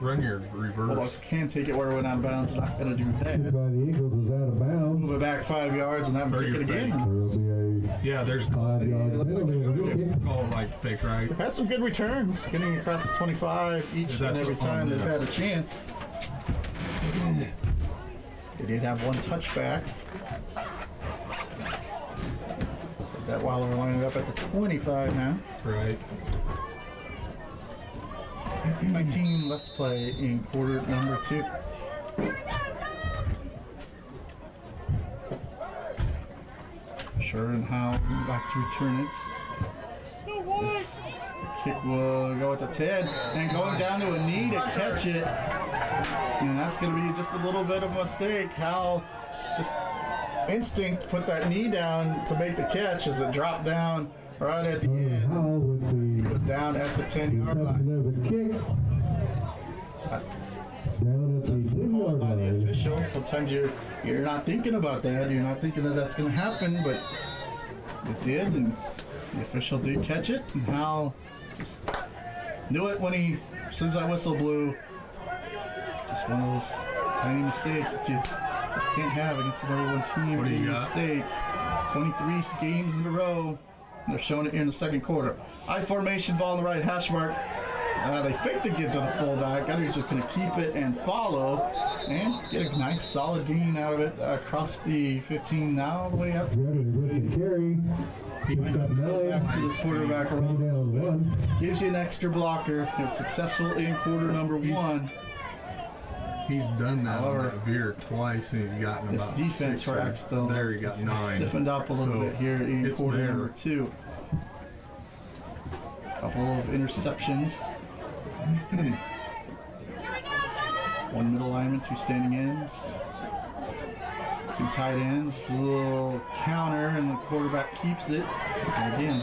Run your reverse. Bulldogs reverse. can take it where it went out of bounds. They're not gonna do that. by the Eagles is out of bounds. Move it back five yards and have them kick it again. fake. There will be a Yeah, there's five yard looks like penalty they're and a gonna good kick. call it like fake right. They've had some good returns, getting across the 25 each Yeah, and every time they've had a chance. They did have one touchback. That while we're lining up at the 25 now. Right. 19 left to play in quarter number two. Sure and how back to return it. This kick will go at the 10 and going down to a knee to catch it. And that's going to be just a little bit of a mistake. How just instinct put that knee down to make the catch as it dropped down right at the end. Down at the 10 yard line. reception of the kick. Down at the 10 called yard by the official. Sometimes you're you're not thinking about that. You're not thinking that that's going to happen, but it did, and the official did catch it. And Hal just knew it when he, since that whistle blew. Just one of those tiny mistakes that you just can't have against the number one team What do you in the got? state. 23 games in a row. They're showing it here in the second quarter. I formation ball on the right hash mark. Uh, they fake the give to the fullback. Guttery's just going to keep it and follow and get a nice solid gain out of it uh, across the 15 now all the way up the carry. Picks up back to the quarterback. One. Gives you an extra blocker. It's successful in quarter number one. He's done that on that veer twice, and he's gotten This about defense six or- Axtell There he got nine. stiffened up a little So, bit here in quarter there. number two. Couple of interceptions. One middle lineman, two standing ends, two tight ends, a little counter, and the quarterback keeps it. And again,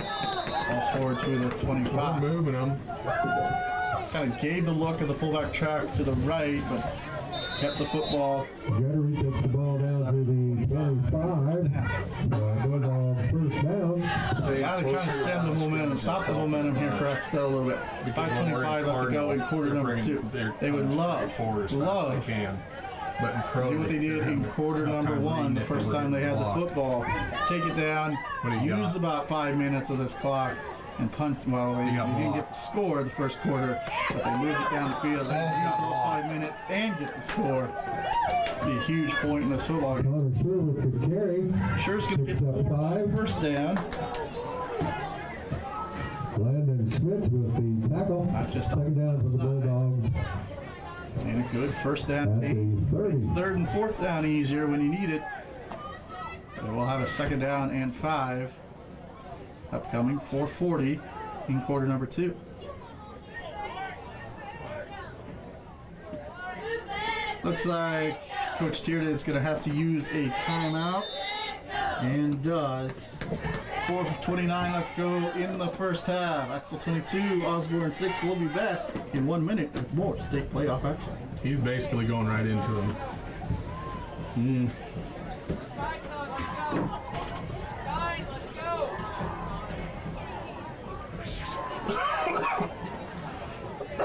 falls forward to the We're 25. moving him. Kind of gave the look of the fullback track to the right, but kept the football. Guttery takes the ball down to the 25. Uh, Bulldog first down. Stay Got to kind of stem the line of momentum, stop the momentum here for rush. Axtell a little bit. Because when we're 525 left to go in quarter they're number two. They would punch love, straight forward as fast love as they can. But in pro, do what they did they're in quarter number one, the first time they had the football. Take it down, What use got? about five minutes of this clock, and punch. Well, they, they didn't get the score the first quarter, but they moved it down the field. They you used all five minutes and get the score. Be a huge point in this football game. Connor Sure with the carry. Sure's going to get Picks up four five. first down. Landon Smith with the tackle. Not just Second down for the Bulldogs And a good first down. at the 30. It's third and fourth down easier when you need it. And we'll have a second down and five upcoming 440 in quarter number two. Looks like Coach Tierden's going to have to use a timeout and does. 429 left to go in the first half. Axtell 22, Osborne 6. We'll be back in one minute with more state playoff action. He's basically going right into him. back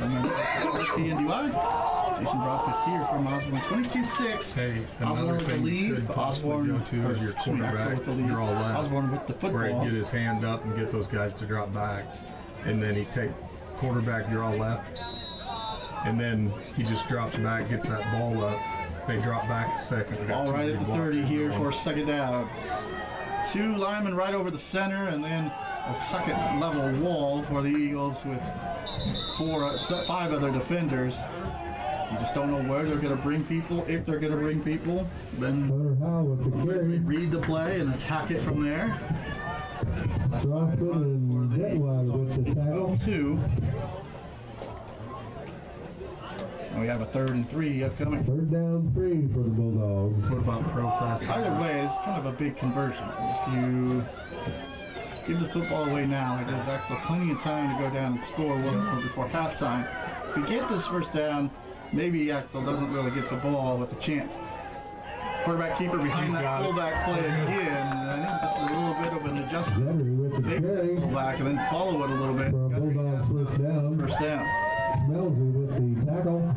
I'm on PNDY. Jason Broadfoot here from Osborne 22-6. Hey, Osborne another with the thing you lead. could possibly Osborne go to is your or, excuse me, Axtell quarterback with the lead. draw left, Osborne with the where he'd get his hand up and get those guys to drop back, and then he take quarterback draw left, and then he just drops back, gets that ball up. They drop back a second. All right at the 30 here for a second down. Two linemen right over the center, and then a second level wall for the Eagles with four, uh, five other defenders. You just don't know where they're going to bring people. If they're going to bring people, then Connor Howe with the they carry. read the play and attack it from there. Crossman and Detweiler with the tackle. Two. And we have a third and three upcoming. Third down three for the Bulldogs. What about pro fast? Either way, it's kind of a big conversion. If you give the football away now, there's actually plenty of time to go down and score one more before halftime. If you get this first down, maybe Axtell doesn't really get the ball with a chance. Quarterback keeper behind He's that got it. fullback play again. I think just a little bit of an adjustment. Guttery with the Fake fullback and then follow it a little bit. for a Bulldog first down. First down. Schmelzy with the tackle.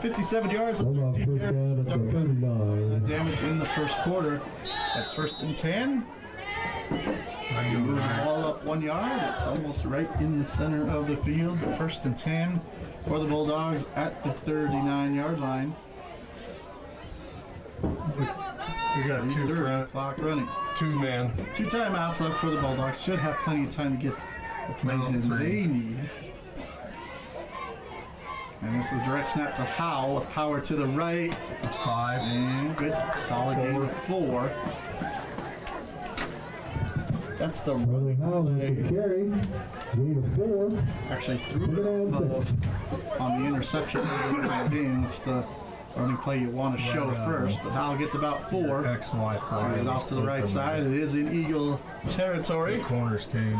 57 yards. Bulldog first down at the 39. Damage in the first quarter. That's first and 10. Go Move the ball up one yard. It's almost right in the center of the field. First and 10 for the Bulldogs at the 39 yard line. We got two 30 front, clock running. two man. Two timeouts left for the Bulldogs. Should have plenty of time to get the plays in they need. And this is a direct snap to Howell with power to the right. It's five. And good solid gain of four. That's the running the play. carry. Gain of four. Actually threw Third it on the, on the interception. It's the running play you want to show Right, uh, first. But Howell gets about four. X Y flag. He's off to the right side. It is in Eagle territory. Corners came.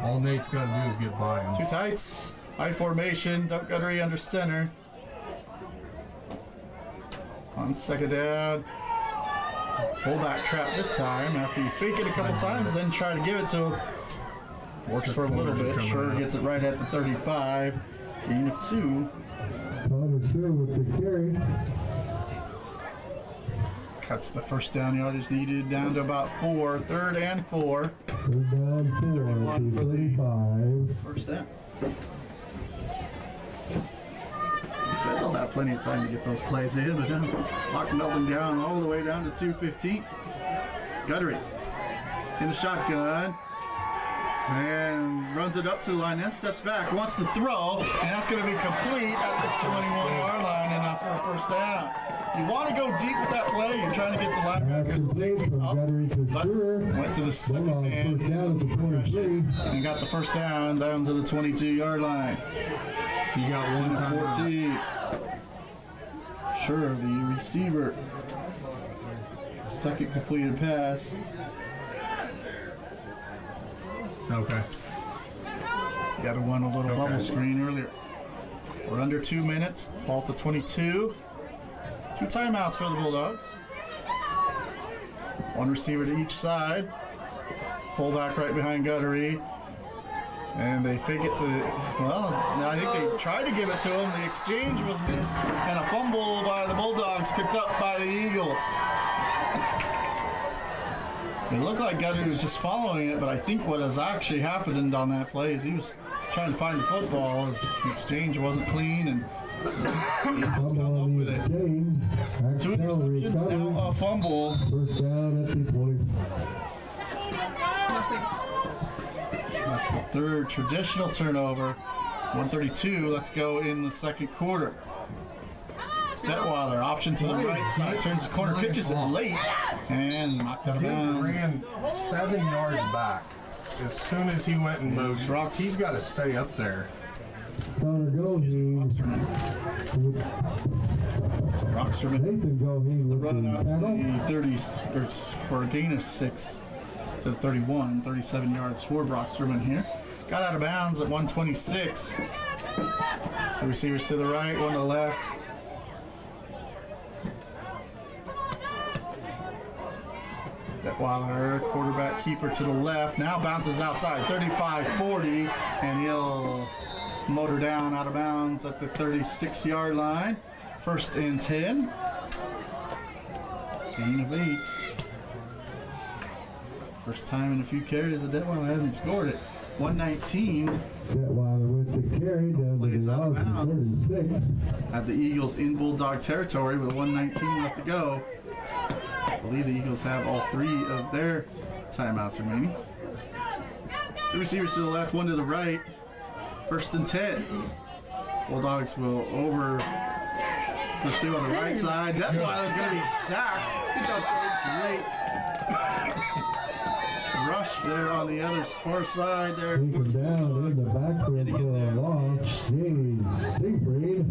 All Nate's got to do is get by him. Two tights, high formation, Duck Guttery under center. On second down, fullback trap this time. After you fake it a couple times, then try to give it to him. Works for a little bit. Sure gets it right at the 35. Gain of two. Connor Sure with the carry. Cuts the first down yardage needed down to about four. Third and four. Third down four 35. First down. Said they'll have plenty of time to get those plays in, but then clock melting down all the way down to 215. Guttery in the shotgun. And runs it up to the line, then steps back, wants to throw, and that's going to be complete at the 21 yard line and not for a first down. You want to go deep with that play, you're trying to get the Pass linebackers and complete up. Guttery oh. to But Sure. went to the second Bulldog man first down at the 23. and got the first down down to the 22 yard line. You got one time. 14. Sure, the receiver. Second completed pass. Okay. Got to win a little Okay. bubble screen earlier. We're under two minutes. Ball to 22. Two timeouts for the Bulldogs. One receiver to each side. Fullback right behind Guttery. And they fake it to, well, I think they tried to give it to him. The exchange was missed, and a fumble by the Bulldogs picked up by the Eagles. It looked like Guttery was just following it, but I think what has actually happened on that play is he was trying to find the football. His exchange wasn't clean, and come up with it. exchange. Two Axtell interceptions, now a fumble. First down at the 20. That's the third traditional turnover. 132. Let's go in the second quarter. Detweiler, option to the right side, turns the corner, pitches it late, and knocked out of bounds. ran seven yards back. As soon as he went in motion, Brock- he's got to stay up there. Connor Goheen Rocksterman Nathan Goheen with running out the to the 30 or for a gain of six to the 31, 37 yards for Brocksterman here. Got out of bounds at 126. Two receivers to the right, one to the left. Detweiler, quarterback keeper to the left, now bounces outside 35 40, and he'll motor down out of bounds at the 36 yard line. First and 10. Gain of eight. First time in a few carries that Detweiler hasn't scored it. 119 Detweiler with the carry down Plays the out of bounds. and six. at the Eagles in Bulldog territory with 119 left to go. I believe the Eagles have all three of their timeouts remaining. Two receivers to the left, one to the right. First and 10. Bulldogs will over pursue on the right side. Detweiler's going to be sacked. Good job, Great rush there on the other far side there. Taken down in the backfield for a loss. James Siegfried.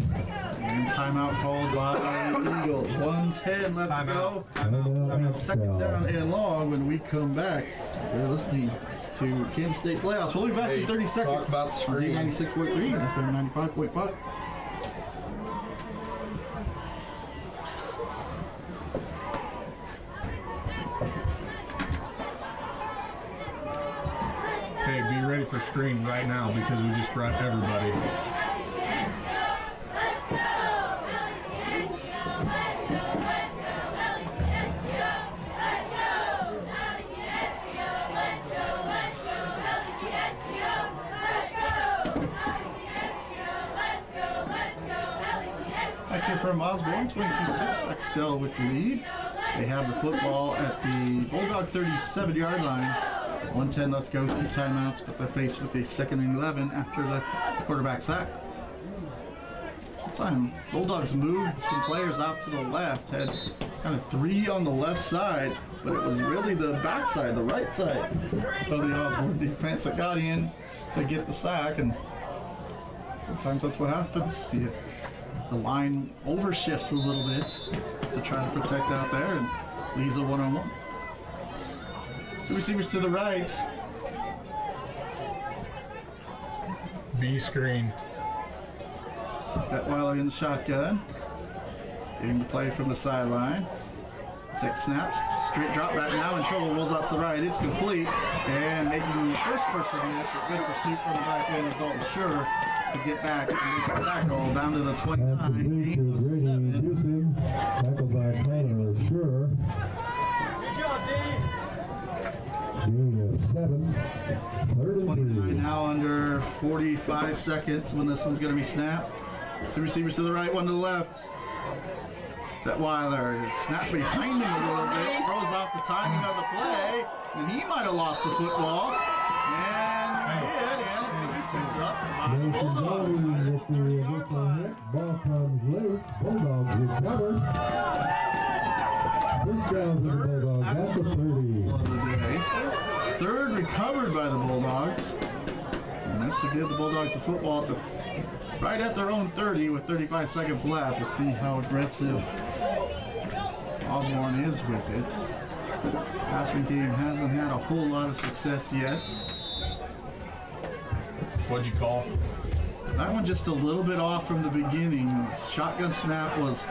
And timeout called by the Eagles. 110 left to go. Timeout Second down and long when we come back. You're listening to Kansas State Playoffs. We'll be back in 30 seconds. talk about the screen. 96.3 and FM 95.5. Hey, be ready for screen right now because we just brought everybody. From Osborne, 22-6. Axtell with the lead. They have the football at the Bulldog 37 yard line. 110 left to go, two timeouts, but they're faced with a second and 11 after the quarterback sack. Time Bulldogs moved some players out to the left, had kind of three on the left side, but it was really the backside, the right side of the Osborne defense that got in to get the sack, and sometimes that's what happens. You the line overshifts a little bit to try to protect out there and leaves a one-on-one. Two receivers to the right. B screen. Detweiler in the shotgun. Getting the play from the sideline. Take snaps, straight drop back now and trouble, rolls out to the right. It's complete. And making the first person miss with good pursuit from the back end is Dalton Sure to get back and make a tackle down to the 29. complete of seven. Houston. Tackled by Connor Sure. Gain of seven. Third and 29 three. now under 45 seconds when this one's going to be snapped. Two receivers to the right, one to the left. Detweiler snapped behind him a little bit, throws off the timing of the play, and he might have lost the football. And Ball comes loose. Bulldogs recover. First down to the Bulldogs. That's a 30. of the day. Third recovered by the Bulldogs. And that's to give the Bulldogs the football right at their own 30 with 35 seconds left. We'll see how aggressive Osborne is with it. Passing game hasn't had a whole lot of success yet. What'd you call? That one just a little bit off from the beginning. Shotgun snap was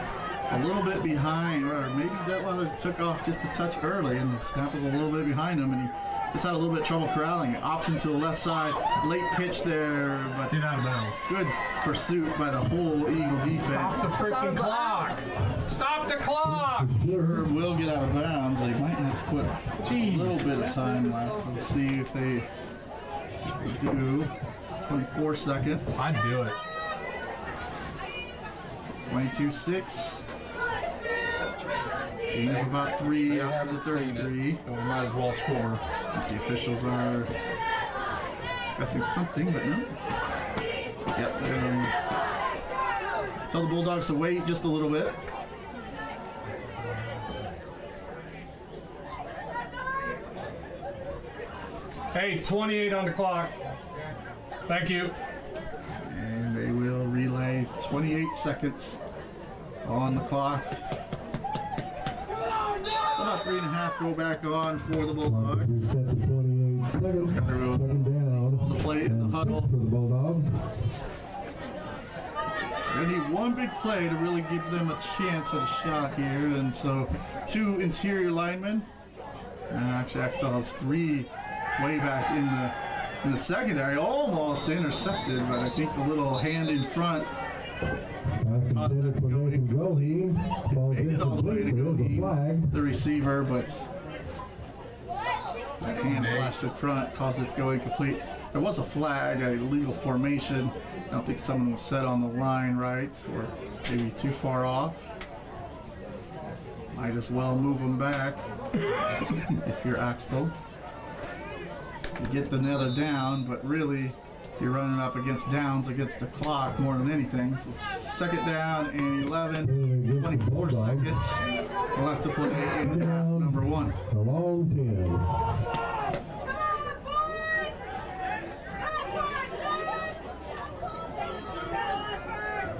a little bit behind, or maybe that one took off just a touch early, and the snap was a little bit behind him, and he just had a little bit of trouble corralling it. Option to the left side, late pitch there, but Get out of bounds. good pursuit by the whole Eagle defense. Stop the freaking clock! Stop the clock! Sure will get out of bounds. They might have to put a little bit of time left. Let's see if they do. 24 seconds. I'd do it. 22 6. Gain of about three They after the haven't seen it, 33. And we might as well score. The officials are discussing something, but no. Yep. Um, tell the Bulldogs to wait just a little bit. Hey, 28 on the clock. Thank you. And they will relay 28 seconds on the clock. So about three and a half go back on for the Bulldogs. Reset to 28 seconds. Second down. On the plate, in the huddle. for the Bulldogs. They need one big play to really give them a chance at a shot here. And so two interior linemen And actually, Axtell has three way back in the in the secondary, almost intercepted, but I think the little hand in front Pass intended for Nathan. Ball all the way to incomplete. go. There's flag. the receiver, but that hand flashed in front, caused it to go incomplete. There was a flag, a legal formation. I don't think someone was set on the line right, or maybe too far off. Might as well move them back if you're Axtell. You get the nether down, but really you're running up against downs against the clock more than anything. So second down and 11, Penalty against the 24 Bulldogs. seconds left to play in half number one. A long 10.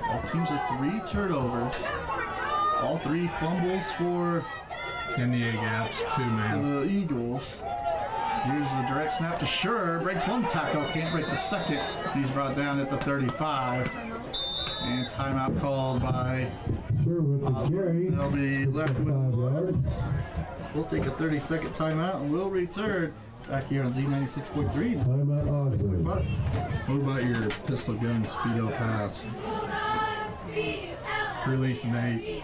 All teams with three turnovers. All three fumbles for NBA gaps, two man. the Eagles. Here's the direct snap to Sure. Breaks one tackle, can't break the second. He's brought down at the 35. And timeout called by Sure with the. They'll be left with. We'll take a 30 second timeout and we'll return back here on Z96.3. Timeout What about your pistol gun speedo pass? Release Nate.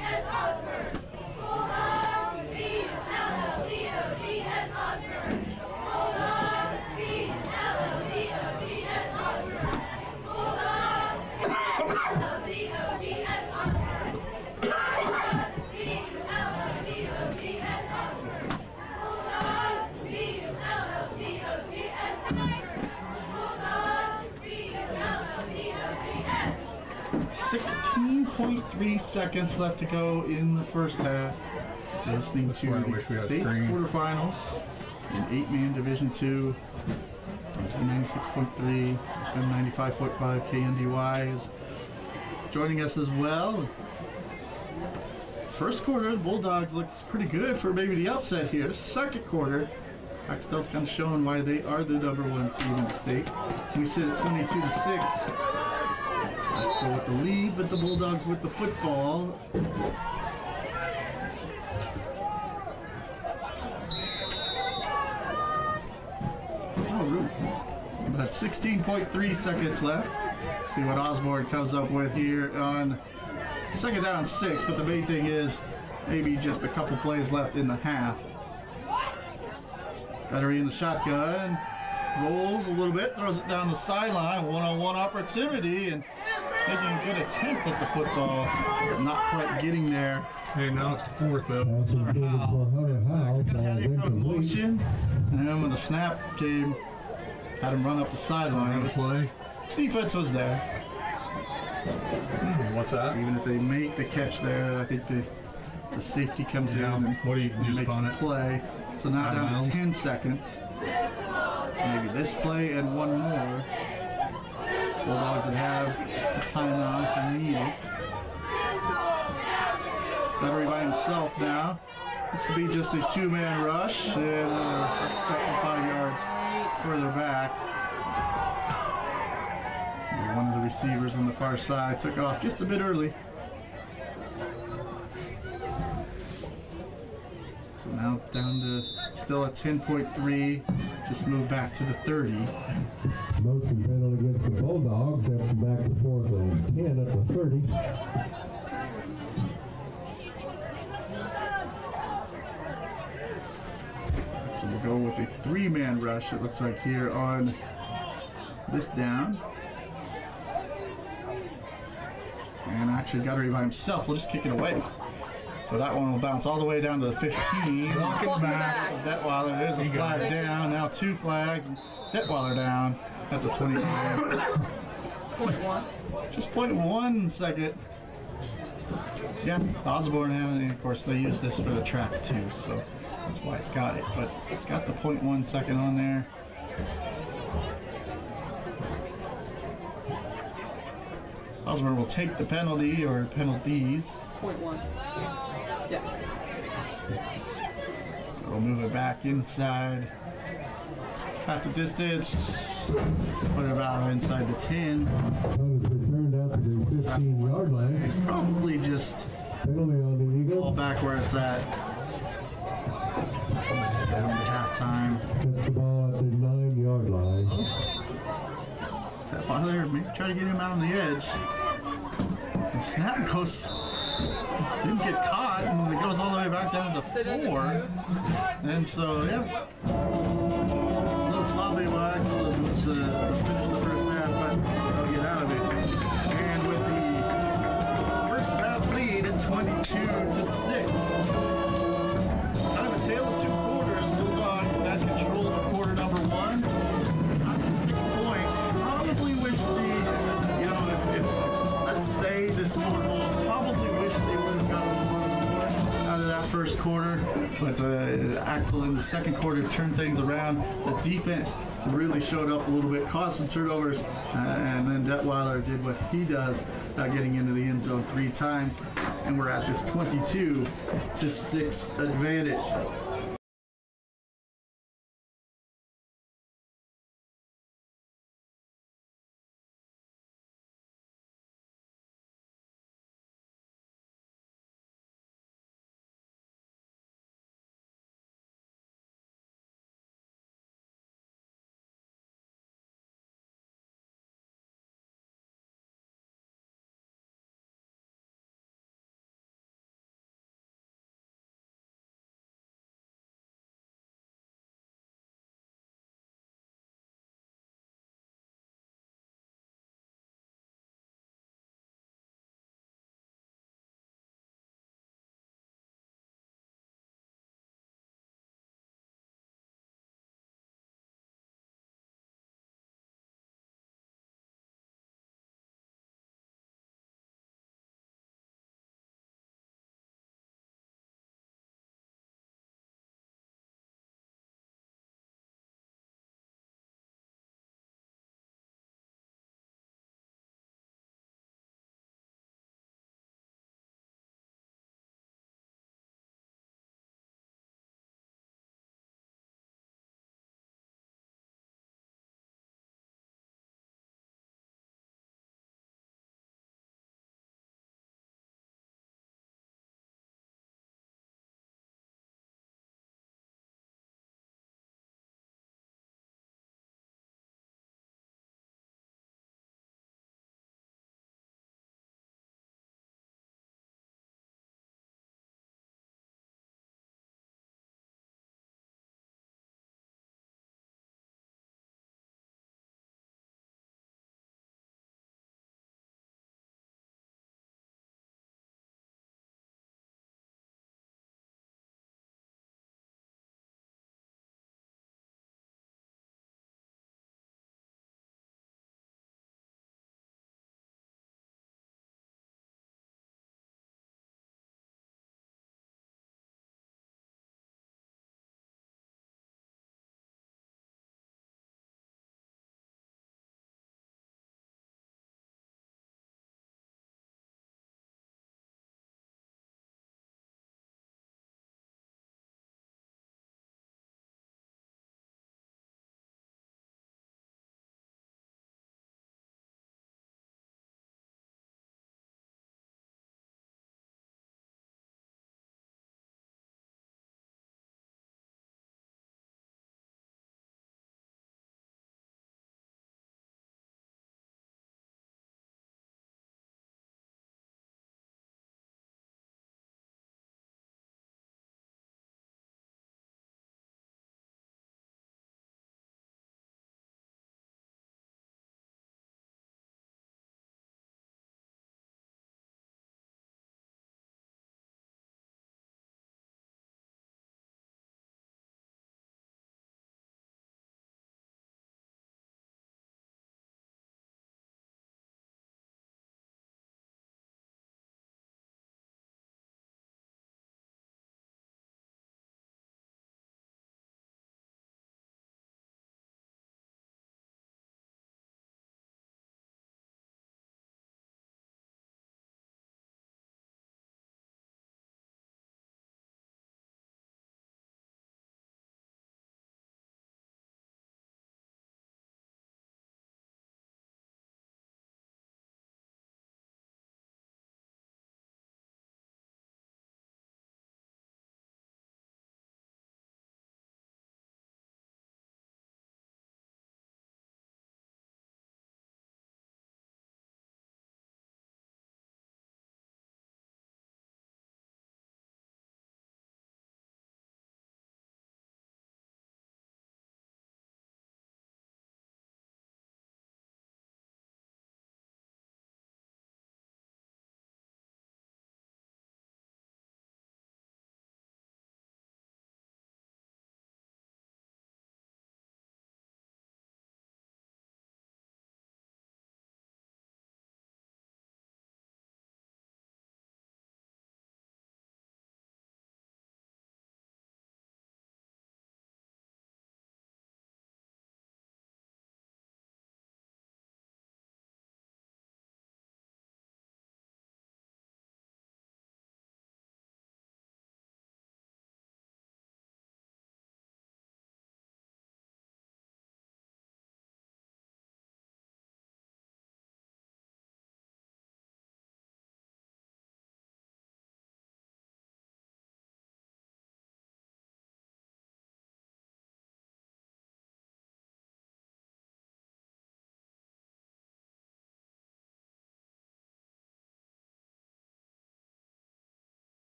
30 seconds left to go in the first half. We're listening to the state quarterfinals in eight-man Division Two. It's 96.3, 95.5 KNDY is joining us as well. First quarter, the Bulldogs looks pretty good for maybe the upset here. Second quarter, Axtell's kind of showing why they are the number one team in the state. We sit at 22 to 6. Still with the lead, but the Bulldogs with the football. Oh? About 16.3 seconds left. See what Osborne comes up with here on second down six, but the main thing is maybe just a couple plays left in the half. Battery in the shotgun. Rolls a little bit, throws it down the sideline. One on one opportunity and making a good attempt at the football. but Not quite getting there. Hey, now it's fourth though. Pass intended for Hunter Howell. He's got Ball had him in incomplete. motion. And then when the snap came, had him run up the sideline. the play. Defense was there. Hmm, what's that? Even if they make the catch there, I think the, the safety comes Yeah. in and What do you just makes punt the it? play. So now down to 10 seconds. Maybe this play and one more. Bulldogs would have a timeout if they need it. Battery by himself now. Looks to be just a two-man rush and uh, start from five yards further back. One of the receivers on the far side took off just a bit early. So now down to still at 10.3. Just moved back to the 30. Motion penalty against the Bulldogs. That's back to fourth and 10 at the 30. So we'll go with a three-man rush. It looks like here on this down. And actually Guttery by himself We'll just kick it away. So that one will bounce all the way down to the 15. Walking back. Is Detweiler. There's a You got flag down. Now two flags. and Detweiler down at the 25. Point one. Just point one second. Yeah, Osborne and of course they use this for the track too, so that's why it's got it. But it's got the point one second on there. Osborne will take the penalty or penalties. Point one. Yeah. We'll move it back inside. Half the distance. Put it about inside the 10. Punt is returned out to the 15 yard line. Probably just Penalty on the all back where it's at. time. Sets the ball at the nine yard line. While they're maybe trying to get him out on the edge. The snap goes, didn't get caught, and it goes all the way back down to four. And so, yeah, a little sloppy by Axtell to, to, to finish the first half, but they'll get out of it. And with the first half lead at 22 to 6. Probably wish they would have gotten one more out of that first quarter. But uh, Axtell in the second quarter turned things around. The defense really showed up a little bit, caused some turnovers, uh, and then Detweiler did what he does, uh, getting into the end zone three times. And we're at this 22 to 6 advantage.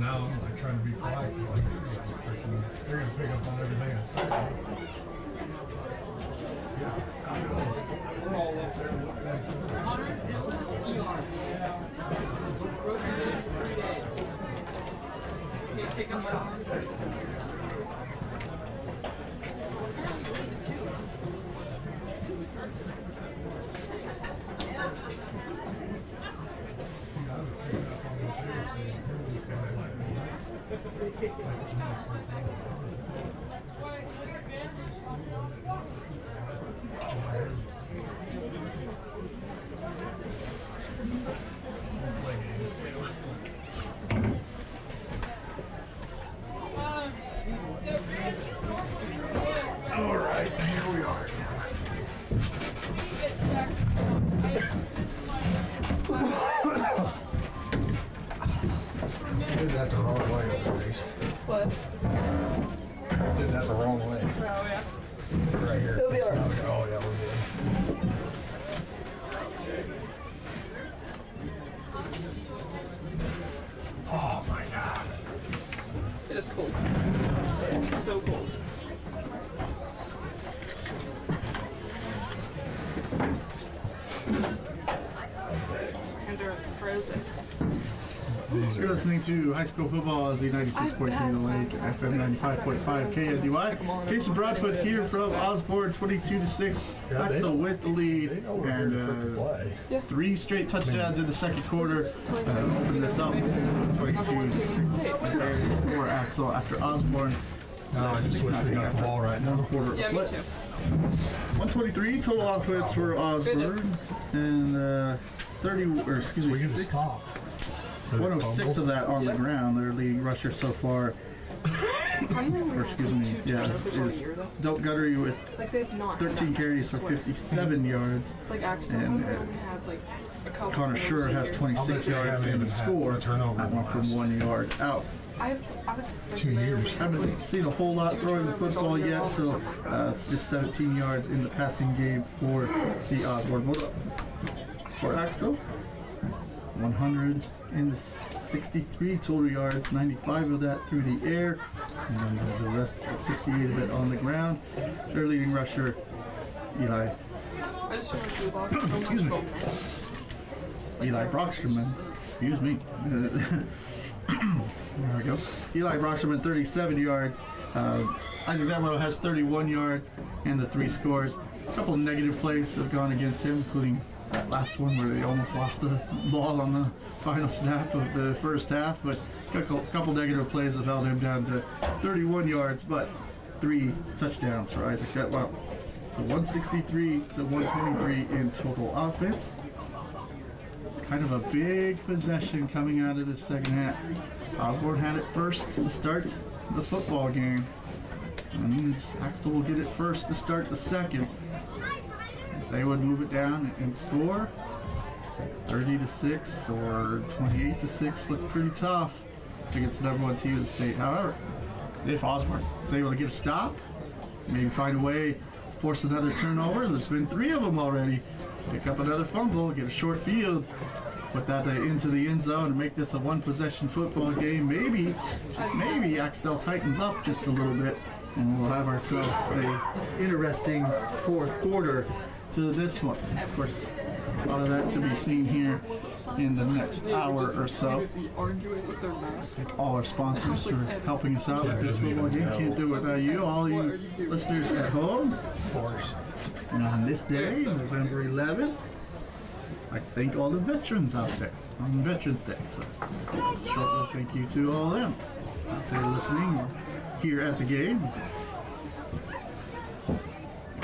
Now I'm like trying to be quiet. Like they're gonna pick up on everything I say. Listening to High School Football as the 96.3 The Lake, FM 95.5 KNDY. Jason Broadfoot here from Osborne, 22 to 6. Yeah, they Axtell with the lead. They know we're here to freaking And uh, three straight touchdowns in the second quarter. Uh, open this up 22 to 6 for Axtell after Osborne. No, I just wish we got the ball right now. Quarter Yeah, me too. 123 total offense for Goodness. Osborne. And uh, 30, or excuse me, We can six, stop. 106 of that on the Yeah. ground. Their leading rusher so far. How do you Or excuse me, yeah, is year, though? Dope Guttery with Like they've not. 13 carries for 57 yards. Like Axton, and, how uh, only had like a couple. Connor turnovers Schur a has 26 I'll yards haven't in even the had score. a turnover That one from one yard out. I, I was thinking Two years. only had, Haven't seen a whole lot throwing the football yet, so uh, it's just 17 yards in the passing game for the Osborne Bulldog. For Axtell, 163 total yards, 95 of that through the air, and then the rest, 68 of it on the ground. Their leading rusher, Eli I just feel like we lost so Excuse much me. Eli Brocksterman. Excuse me. there we go. Eli Brocksterman, 37 yards. Uh, Isaac Detweiler has 31 yards and the three scores. A couple negative plays have gone against him, including that last one where they almost lost the ball on the final snap of the first half. But a couple, negative plays have held him down to 31 yards, but three touchdowns for Isaac Detweiler. So 163 to 123 in total offense kind of a big possession coming out of the second half. Osborne had it first to start the football game. That means Axtell will get it first to start the second. They would move it down and score, 30 to 6 or 28 to 6 look pretty tough against the number one team in the state. However, if Osborne is able to get a stop, maybe find a way, force another turnover, there's been three of them already. Pick up another fumble, get a short field, put that into the end zone and make this a one possession football game. Maybe, just maybe Axtell tightens up just a little bit and we'll have ourselves a interesting fourth quarter to this one. Of course, a lot of that to be seen here in the next hour or so. Is he arguing with their mask? All our sponsors for helping us out with this football game. Can't do it without you. All you listeners at home. Of course. And on this day, November 11th, I thank all the veterans out there on Veterans Day. So, a short little thank you to all them out there listening here at the game.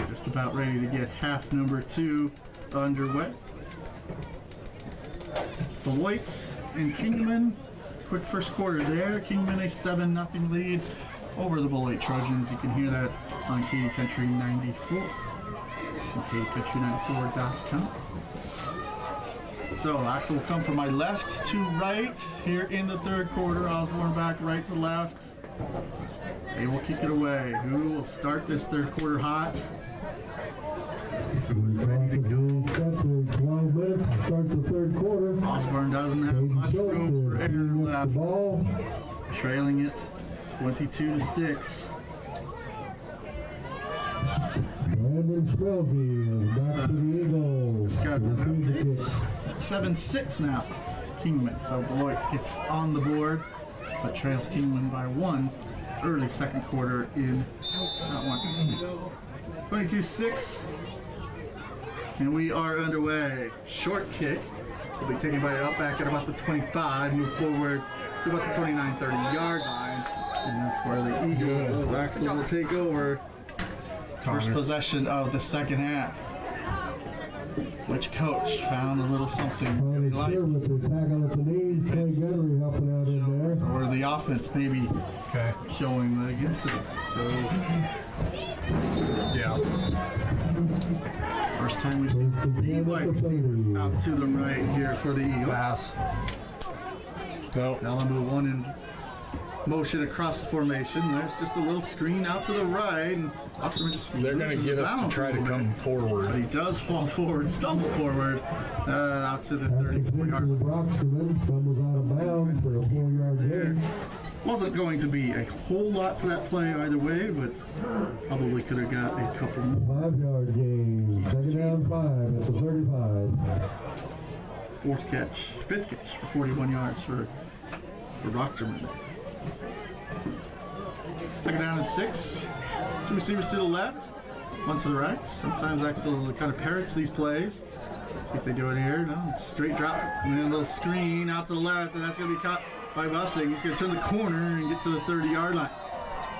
Just about ready to get half number two underway. Beloit and Kingman, quick first quarter there. Kingman a 7 nothing lead over the Beloit Trojans. You can hear that on Katy Country 94 from KatyCountry94.com. So Axtell will come from my left to right here in the third quarter. Osborne back right to left. They will kick it away. Who will start this third quarter hot? Start the third quarter. Osborne doesn't have much Schultz room for cleaning the left. ball. trailing it 22 to 6. Brandon is back to the Eagles. Just got an update. 7 6 now. Kingman. So Beloit gets on the board, but trails Kingman by one early second quarter in that one. 22 6. And we are underway. Short kick will be taken by up back at about the 25, move forward to about the 29 30 yard line. And that's where the Eagles of Axtell will take over. First possession of the second half. Which coach found a little something Tony really like? Shear with the tackle at the knees. Trey Gunnery helping out in there. Or the offense maybe Okay. showing against it. So Yeah. first time we've seen three wide receivers out to the right here for the Eagles. Pass. No. Now they move one in motion across the formation. There's just a little screen out to the right, and Oxford just They're going to get us to balance a try to come bit. But forward. he does fall forward, stumble forward, uh, out to the 34 yard. line. Stumbles out of bounds for a four-yard gain. Wasn't going to be a whole lot to that play either way, but probably could have got a couple more. Five-yard gain. Second down five at the 35. Fourth catch, fifth catch for 41 yards for for Rockterman. Second down and six. Two receivers to the left, one to the right. Sometimes Axtell kind of parrots these plays. See if they do it here. No, straight drop, and then a little screen out to the left, and that's going to be caught by Bussing. He's going to turn the corner and get to the 30 yard line.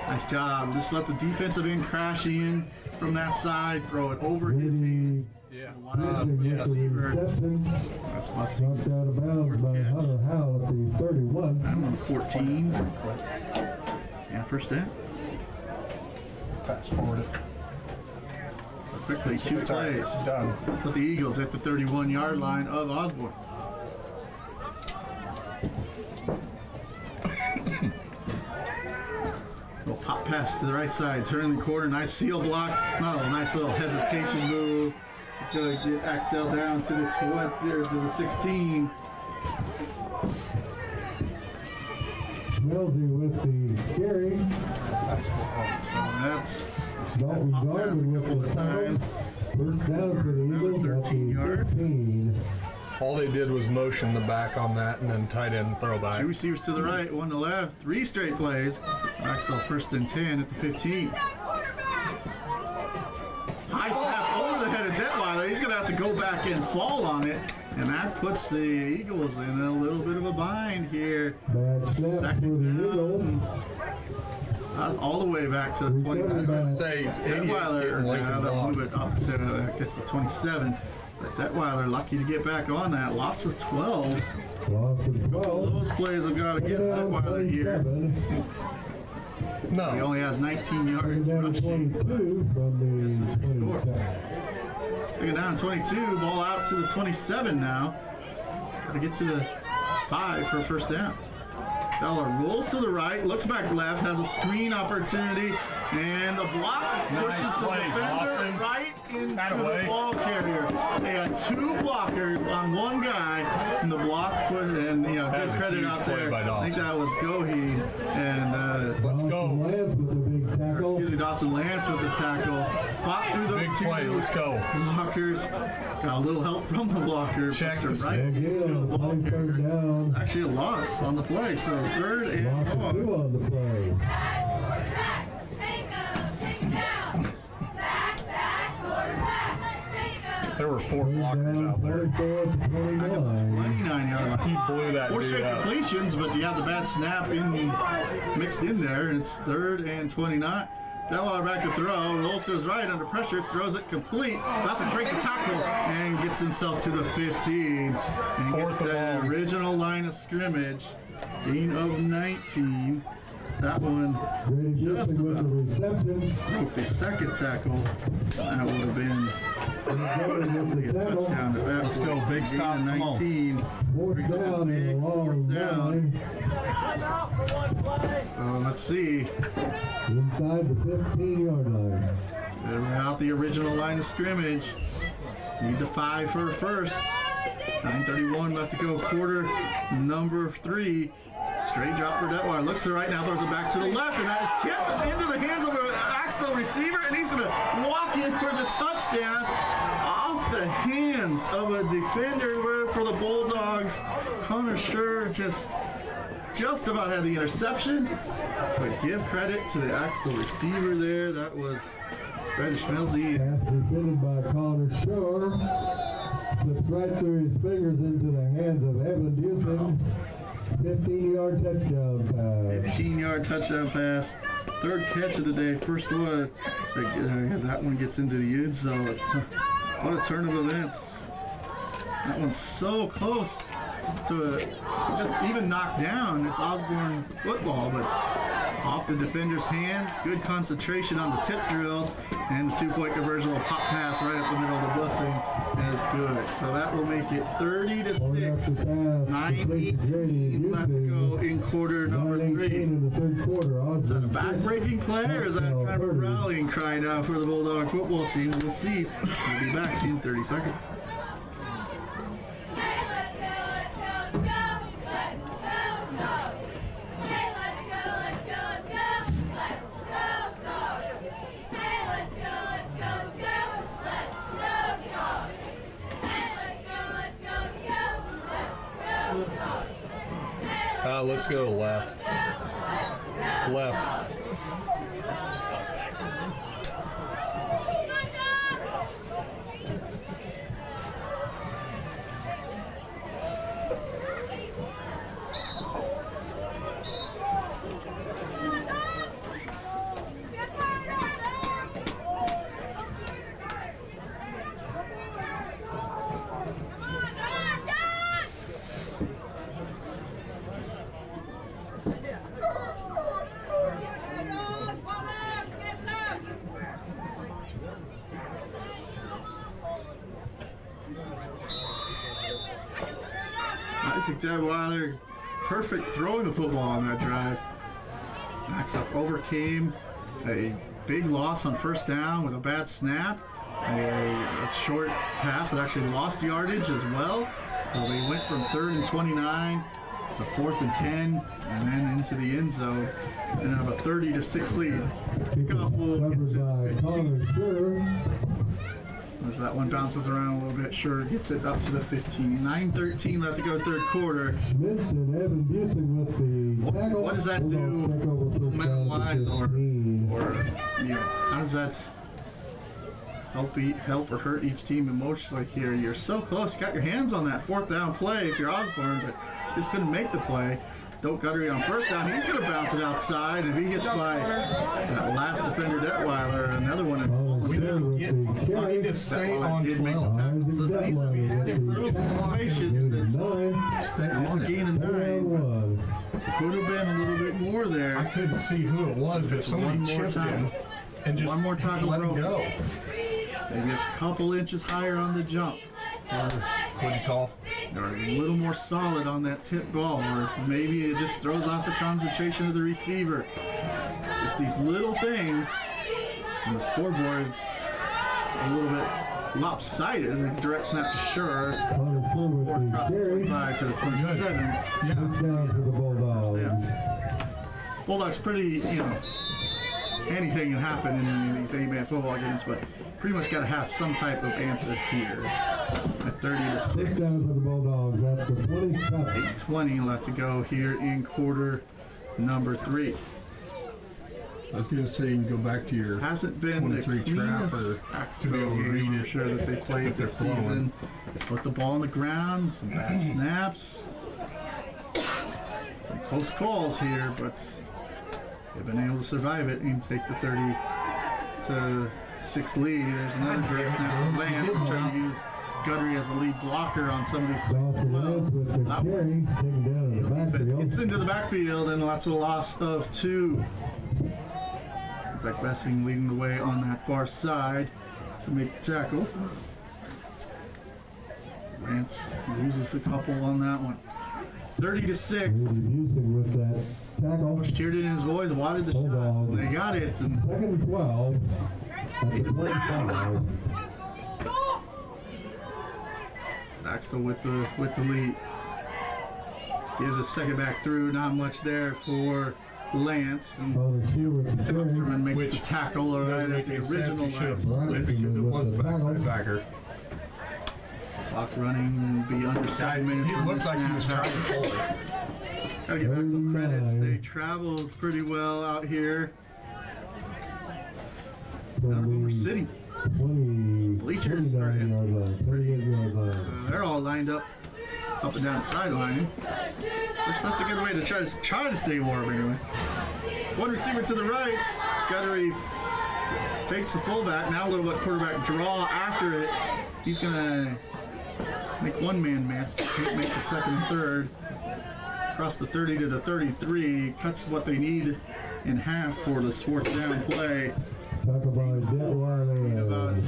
Nice job. Just let the defensive end crash in from that side, throw it over his hands. Yeah. Fishing with the. That's Bussing. Knocked out of bounds by Hunter Howell at the 31. I'm on 14. First down. Fast forward it. Quickly, two It's right. plays. Done. Put the Eagles at the 31 yard line of Osborne. Little pop pass to the right side, turn the corner, nice seal block. Oh, nice little hesitation move. It's going to get Axtell down to the 20 or to the 16. Schmelze with the carry. So that's Dalton pop pass a with the times. First down for the Eagles at 13 the yards. 15. All they did was motion the back on that and then tight end throwback. Two receivers to the right, one to the left, three straight plays. Axtell first and 10 at the 15. High snap over the head of Detweiler. He's going to have to go back and fall on it. And that puts the Eagles in a little bit of a bind here. Bad snap for Second the down. Eagles. Uh, all the way back to the 20. Recovered I was gonna say, 88's Detweiler, getting Lincoln uh, they'll move it up to uh, gets the 27. But Detweiler lucky to get back on that. Lots of 12. Loss of 12. Those plays have got to get Second down Detweiler here. No. He only has 19 yards down rushing. 22 from the 27. Second down 22, ball out to the 27 now. Got to get to the five for a first down. Bella rolls to the right, looks back left, has a screen opportunity, and the block pushes Nice the defender Dawson. right into the ball carrier. They had two blockers on one guy, and the block put and you know That give credit out there. by I think Dawson. that was Goheen and uh, Let's go. Lance with the big tackle. excuse me, Dawson Lance with the tackle. Fought through those Big two play. Let's go. blockers. Got a little help from the blocker. Check the right Again into the on the ball play, third carrier. down. Actually a loss on the play, so third and two long. on the play. Sack, take 'em, take 'em down. Sack that quarterback, take 'em. There were four blockers out there. 44 to 29. 29 yard line. He blew that Four straight up. completions, but you have the bad snap in mixed in there, and it's third and 29. Delaware back to throw, rolls to his right under pressure, throws it complete. Breaks a tackle and gets himself to the 15. And gets Fourth and that original line of scrimmage. Gain of 19. That one Grady Just Gibson with the about. reception. broke the second tackle. That would have been Gordon with a the tackle. touchdown at that Let's point. go, big Gain of stop, come on. 19. Fourth Brings up a down big a fourth down. line. Uh, let's see. Inside the 15 yard line. And without the original line of scrimmage. Need the five for a first. 9.31 left to go, quarter number three. Straight drop for Detweiler. Looks to the right now, throws it back to the left, and that is tipped into the hands of an Axtell receiver, and he's going to walk in for the touchdown off the hands of a defender for the Bulldogs. Connor Schur just just about had the interception, but give credit to the Axtell receiver there. That was British Millsy. Pass defended by Connor Shore. Slips right through his fingers into the hands of Evan Busing. 15 yard touchdown pass. 15 yard touchdown pass. Third catch of the day. First one. That one gets into the end zone. What a turn of events. That one's so close to a, just even knocked down. It's Osborne football, but off the defender's hands. Good concentration on the tip drill. And the two point conversion will pop pass right up the middle of the blessing is good. So that will make it 30 to 6. after pass. complete to Grady 9-18 left to go in quarter number 9-18 three. in the third quarter. Is that a back-breaking play, or is that kind of a 30. rallying cry now for the Bulldog football team? We'll see. We'll be back in 30 seconds. Let's go left. Left. Isaac Detweiler, perfect throwing the football on that drive. Max up overcame a big loss on first down with a bad snap. A, a short pass that actually lost yardage as well. So they went from third and 29 to fourth and 10, and then into the end zone, and have a 30 to 6 lead. Kickoff will it by 15. Connor Shore. As that one bounces around a little bit, sure gets it up to the 15. 9-13 left to go third quarter. Schmidson, Evan Busing with the tackle. what does that do Bulldogs take over first down to momentum-wise or- or you know, how does that help eat, help or hurt each team emotionally here? You're so close. You got your hands on that fourth down play if you're Osborne, but just couldn't make the play. Don't Guttery on first down. He's going to bounce it outside. If he gets by that last defender, Detweiler, another one. Connor in- Shore with the I carry. need to stay on did make the 12. tackle. Isaac So these are Detweiler these with little the situations gain that. Stay on it. gain of Third down nine. Could have been a little bit more there. I couldn't see who it was, but somebody chipped time. him and just One more tackle let him go. Maybe a couple inches higher on the jump. What'd you call? or a little more solid on that tip ball, or if maybe it just throws off the concentration of the receiver. Just these little things, and the scoreboard's a little bit lopsided. And the direct snap to Sure, with the across the 25 to the 27. Yeah. It's down to the Bulldogs. Yeah. Bulldogs pretty, you know, anything can happen in these eight-man football games, but pretty much got to have some type of answer here. At 30 to 6. First down for the Bulldogs at the 27. 20 left to go here in quarter number three. I was gonna say you can go back to your Hasn't been the 23 cleanest trapper to be able to game, read it sure that they played if they're this season. Put the ball on the ground, some bad snaps, some close calls here, but they've been able to survive it and take the 30 to six lead. There's another God great damn it, snap dude. to Lance. I'm trying to use Guttery as a lead blocker on some of these Dawson Lance with the carry. Taken down in the backfield. gets into the backfield and lots of loss of two. Beck Bessing leading the way on that far side to make the tackle. Lance loses a couple on that one. 30 to 6. Rudy Busing with that tackle. Cheered it in his voice, wanted the shot. Bulldogs. They got it. And Second and 12 at the 25. Axtell with the with the lead. Gives a second back through. Not much there for Lance. And On the shoe with the carry. Osterman makes Which the tackle right Doesn't at make the sense. original He should have line. Right. because it was the backside backer. Clock running will be under seven minutes. He on looked like he was trying to pull it. Gotta give back some credits. They traveled pretty well out here. None of them were From the sitting. 20, Bleachers, 29 right? yard line, 28 yard line. Uh, they're all lined up, up and down the sideline. Which that's a good way to try to try to stay warm anyway. One receiver to the right. Guttery fakes the fullback. Now a little bit quarterback draw after it. He's gonna make one man miss. Can't make the second and third. Across the 30 to the 33. Cuts what they need in half for the fourth down play. Talk about About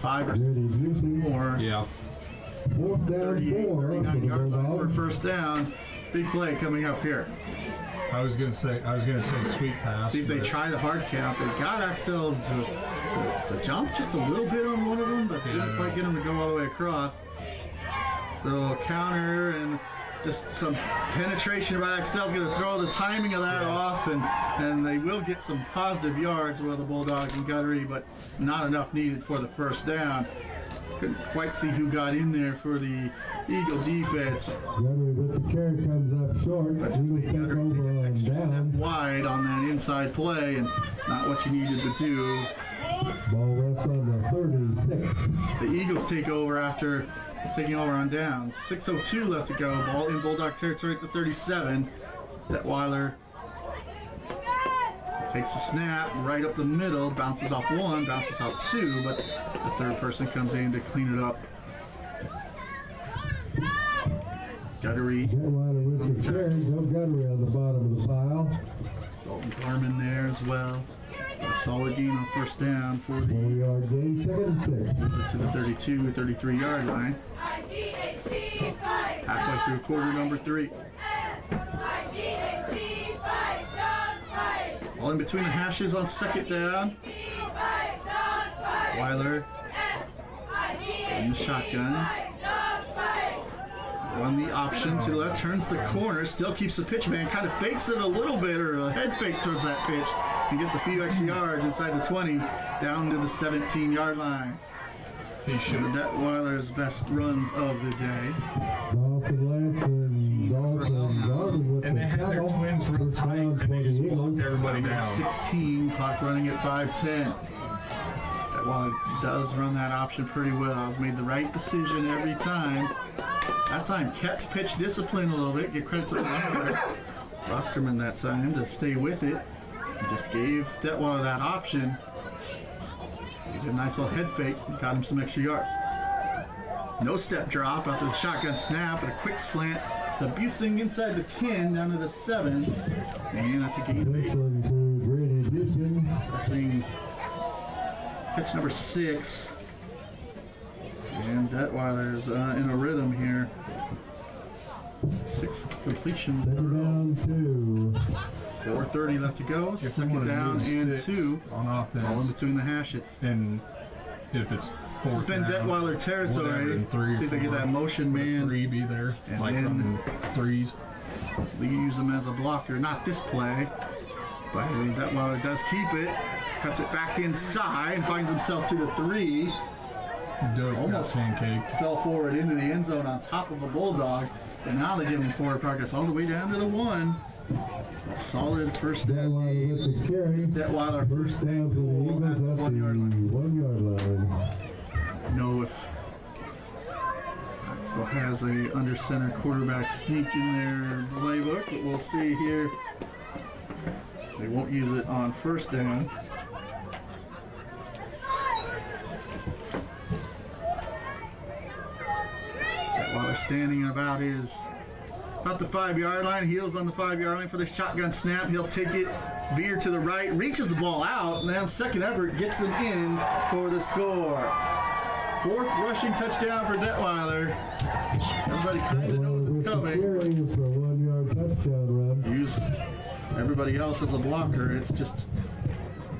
five or Busey. more. Yeah. Fourth down 38, four 39 yard line for first down. Big play coming up here. I was gonna say I was gonna say sweet pass. See if they try the hard count. They've got Axtell to, to, to jump just a little bit on one of them, but didn't Yeah. quite get him to go all the way across. Little counter and just some penetration by Axtell's going to throw the timing of that off, and, and they will get some positive yards with the Bulldogs and Guttery, but not enough needed for the first down. Couldn't quite see who got in there for the Eagle defense. Gunnery with the carry comes up short. But Eagles take gotta take over an extra step wide on that inside play, and it's not what you needed to do. Ball rests on the 36. The Eagles take over after taking over on downs. 6.02 left to go. Ball in Bulldog territory at the 37. Detweiler takes a snap right up the middle, bounces off one, bounces off two, but the third person comes in to clean it up. Guttery, Detweiler with the carry. No Gunnery on the bottom of the pile. Dalton Garman there as well. A solid gain on first down for the Four yard gain, second and six. to the 32, 33 yard line. Halfway through quarter number three. IGHG fight. All in between the hashes on second down. Weiler in the shotgun. Run the option to the left, turns the corner, still keeps the pitch man, kind of fakes it a little bit or a head fake towards that pitch and gets a few extra yards inside the 20 down to the 17 yard line. He should. Detweiler's best runs of the day. Dawson Lance and Dalton Garvin with And the they had their twins real First tight, and they just Eagles. blocked everybody down. 16, clock running at 5'10. Detweiler does run that option pretty well. Has made the right decision every time. That time kept pitch discipline a little bit. Give credit to the running. Roxerman that time to stay with it. He just gave Detweiler that option. He did a nice little head fake. Got him some extra yards. No step drop after the shotgun snap, but a quick slant to Busing inside the 10 down to the 7. And that's a gain one to Busing. Passing pitch number six. And Detweiler's uh, in a rhythm here. Six completions. in a Second row. down two. 4.30 left to go. If Second down and two. on All in between the hashes. and if it's been down, Detweiler territory. three, See if they get four, that motion man. Three be there, And like then- threes. We use him as a blocker. Not this play. But I mean, Detweiler does keep it. Cuts it back inside and finds himself to the three. Doug Almost. pancaked. fell forward into the end zone on top of a bulldog, and now they give him forward progress all the way down to the one. Solid first down. Detweiler with the carry. Detweiler First down for the Eagles at the one yard line. one yard line. Know if still has a under center quarterback sneak in their playbook, but we'll see here. They won't use it on first down. While they're standing about his about the five yard line, heels on the five yard line for the shotgun snap. He'll take it, veer to the right, reaches the ball out, and then second effort gets him in for the score. Fourth rushing touchdown for Detweiler. Everybody kind of knows it's coming. carry. It's a one yard touchdown run. Use everybody else as a blocker. It's just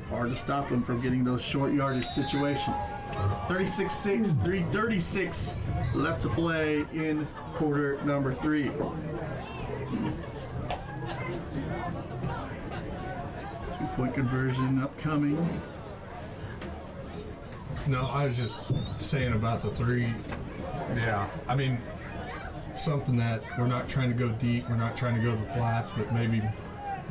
hard to stop him from getting those short yardage situations. 36-6, 336 left to play in quarter number three. Two-point conversion upcoming. No, I was just saying about the three. Yeah, I mean, something that we're not trying to go deep, we're not trying to go to the flats, but maybe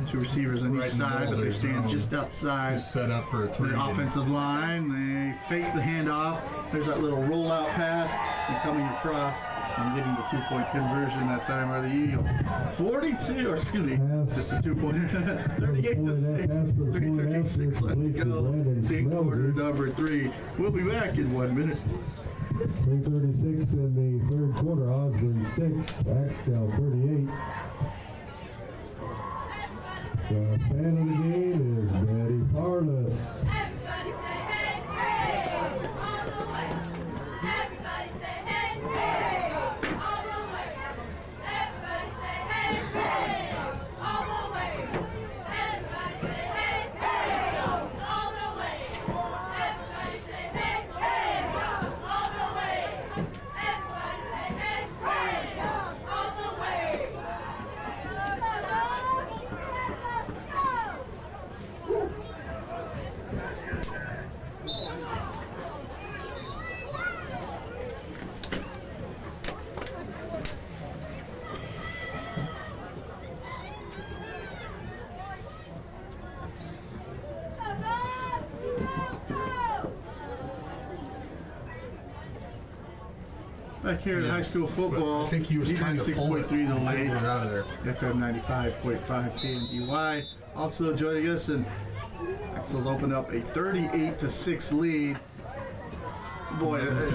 Two receivers on Right each side, but they stand no- just outside just set up for a three. the offensive line. They fake the handoff. There's that little rollout pass and coming across and getting the two point conversion that time are the Eagles. 42, or excuse me, Pass. just a two pointer. 38 to 6. 336 left to go in quarter number three. We'll be back in one minute. 336 in the third quarter, Osborne 6, Axtell 38. The fan of the game is Betty Parless. Everybody say hey, hey, all the way. Everybody say hey, hey, all the way. Everybody say hey, hey, all the way. Everybody say hey, hey, all the way. Everybody say hey, hey, all the way. Everybody say hey, hey, all the way. Go, go, go. Back here at high school football, I think he was trying to pull it, 96.3 the pull it out of there. FM 95.5 KNDY. Also joining us, and Axtell's opened up a 38 to 6 lead. Boy, it,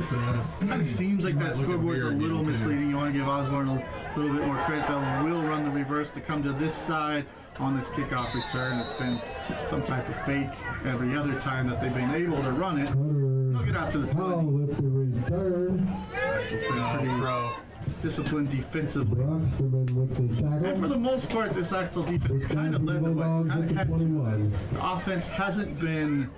it seems like that scoreboard's a little again, too. misleading. You want to give Osborne a little bit more credit. They will run the reverse to come to this side on this kickoff return. It's been some type of fake every other time that they've been able to run it. They'll get out to the Howell 20. with the return. Axtell's been pretty bro. disciplined defensively. Broxterman with the And for the most part, this Axtell defense kind of led the way. Kind of the had to. The offense hasn't been.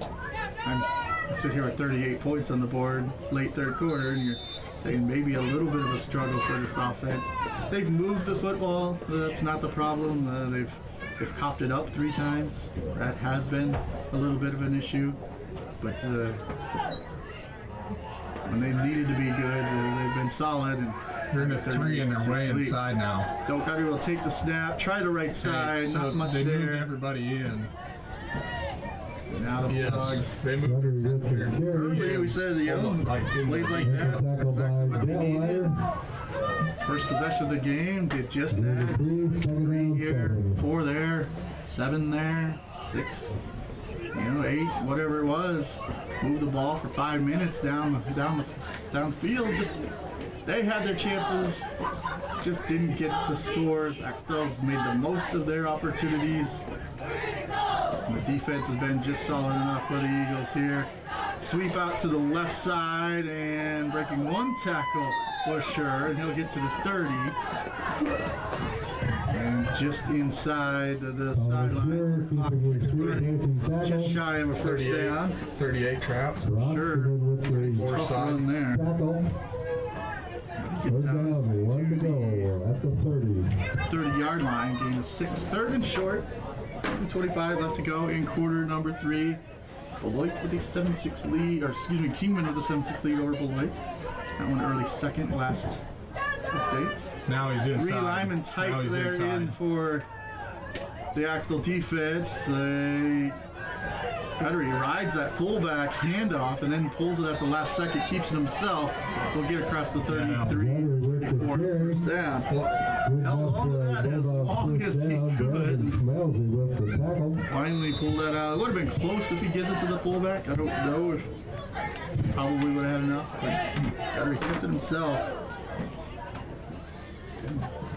I'm, I sit here with 38 points on the board, late third quarter, and you're saying maybe a little bit of a struggle for this offense. They've moved the football. That's not the problem. Uh, they've they've coughed it up three times. That has been a little bit of an issue, but uh, when they needed to be good, they've been solid. And They're in a three and they're way 38 lead. inside now. Dokari will take the snap, try the right side, Hey, so not much they moved everybody in. Now the Yes, Bulldogs. they moved Hunter with the here. carry. Yeah, we said, you know, Like in plays like that. Exactly what they needed. First possession of the game, did just Number that. three, second down, Here, four there, seven there, six, you know, eight, whatever it was. Move the ball for five minutes down, the, down the, downfield. Just they had their chances, just didn't get the scores. Axtell's made the most of their opportunities. And the defense has been just solid enough for the Eagles here. Sweep out to the left side and breaking one tackle for sure, and he'll get to the 30. And just inside the, the Uh, sidelines. Sure, the clock keeping his is feet running. making Just shy of a first 38, down. 38 traps. Broxterman with the Four Tough side. there. tackle. Gets down, one to go at the 30. 30 yard line, gain of six, third and short. 225 left to go in quarter number three. Beloit with a 7 6 lead, or excuse me, Kingman with a 7 6 lead over Beloit. That one early second last update. Now he's inside. Three linemen Now tight he's there in for the Axtell defense. They Guttery rides that fullback handoff and then pulls it at the last second, keeps it himself. We'll get across the 33, Guttery with the 34, carry. first down. Good Held on to that as long as he could. Brandon Schmelzy with the tackle. Finally pulled that out. It would have been close if he gives it to the fullback. I don't know if probably would have had enough, but Guttery kept it himself.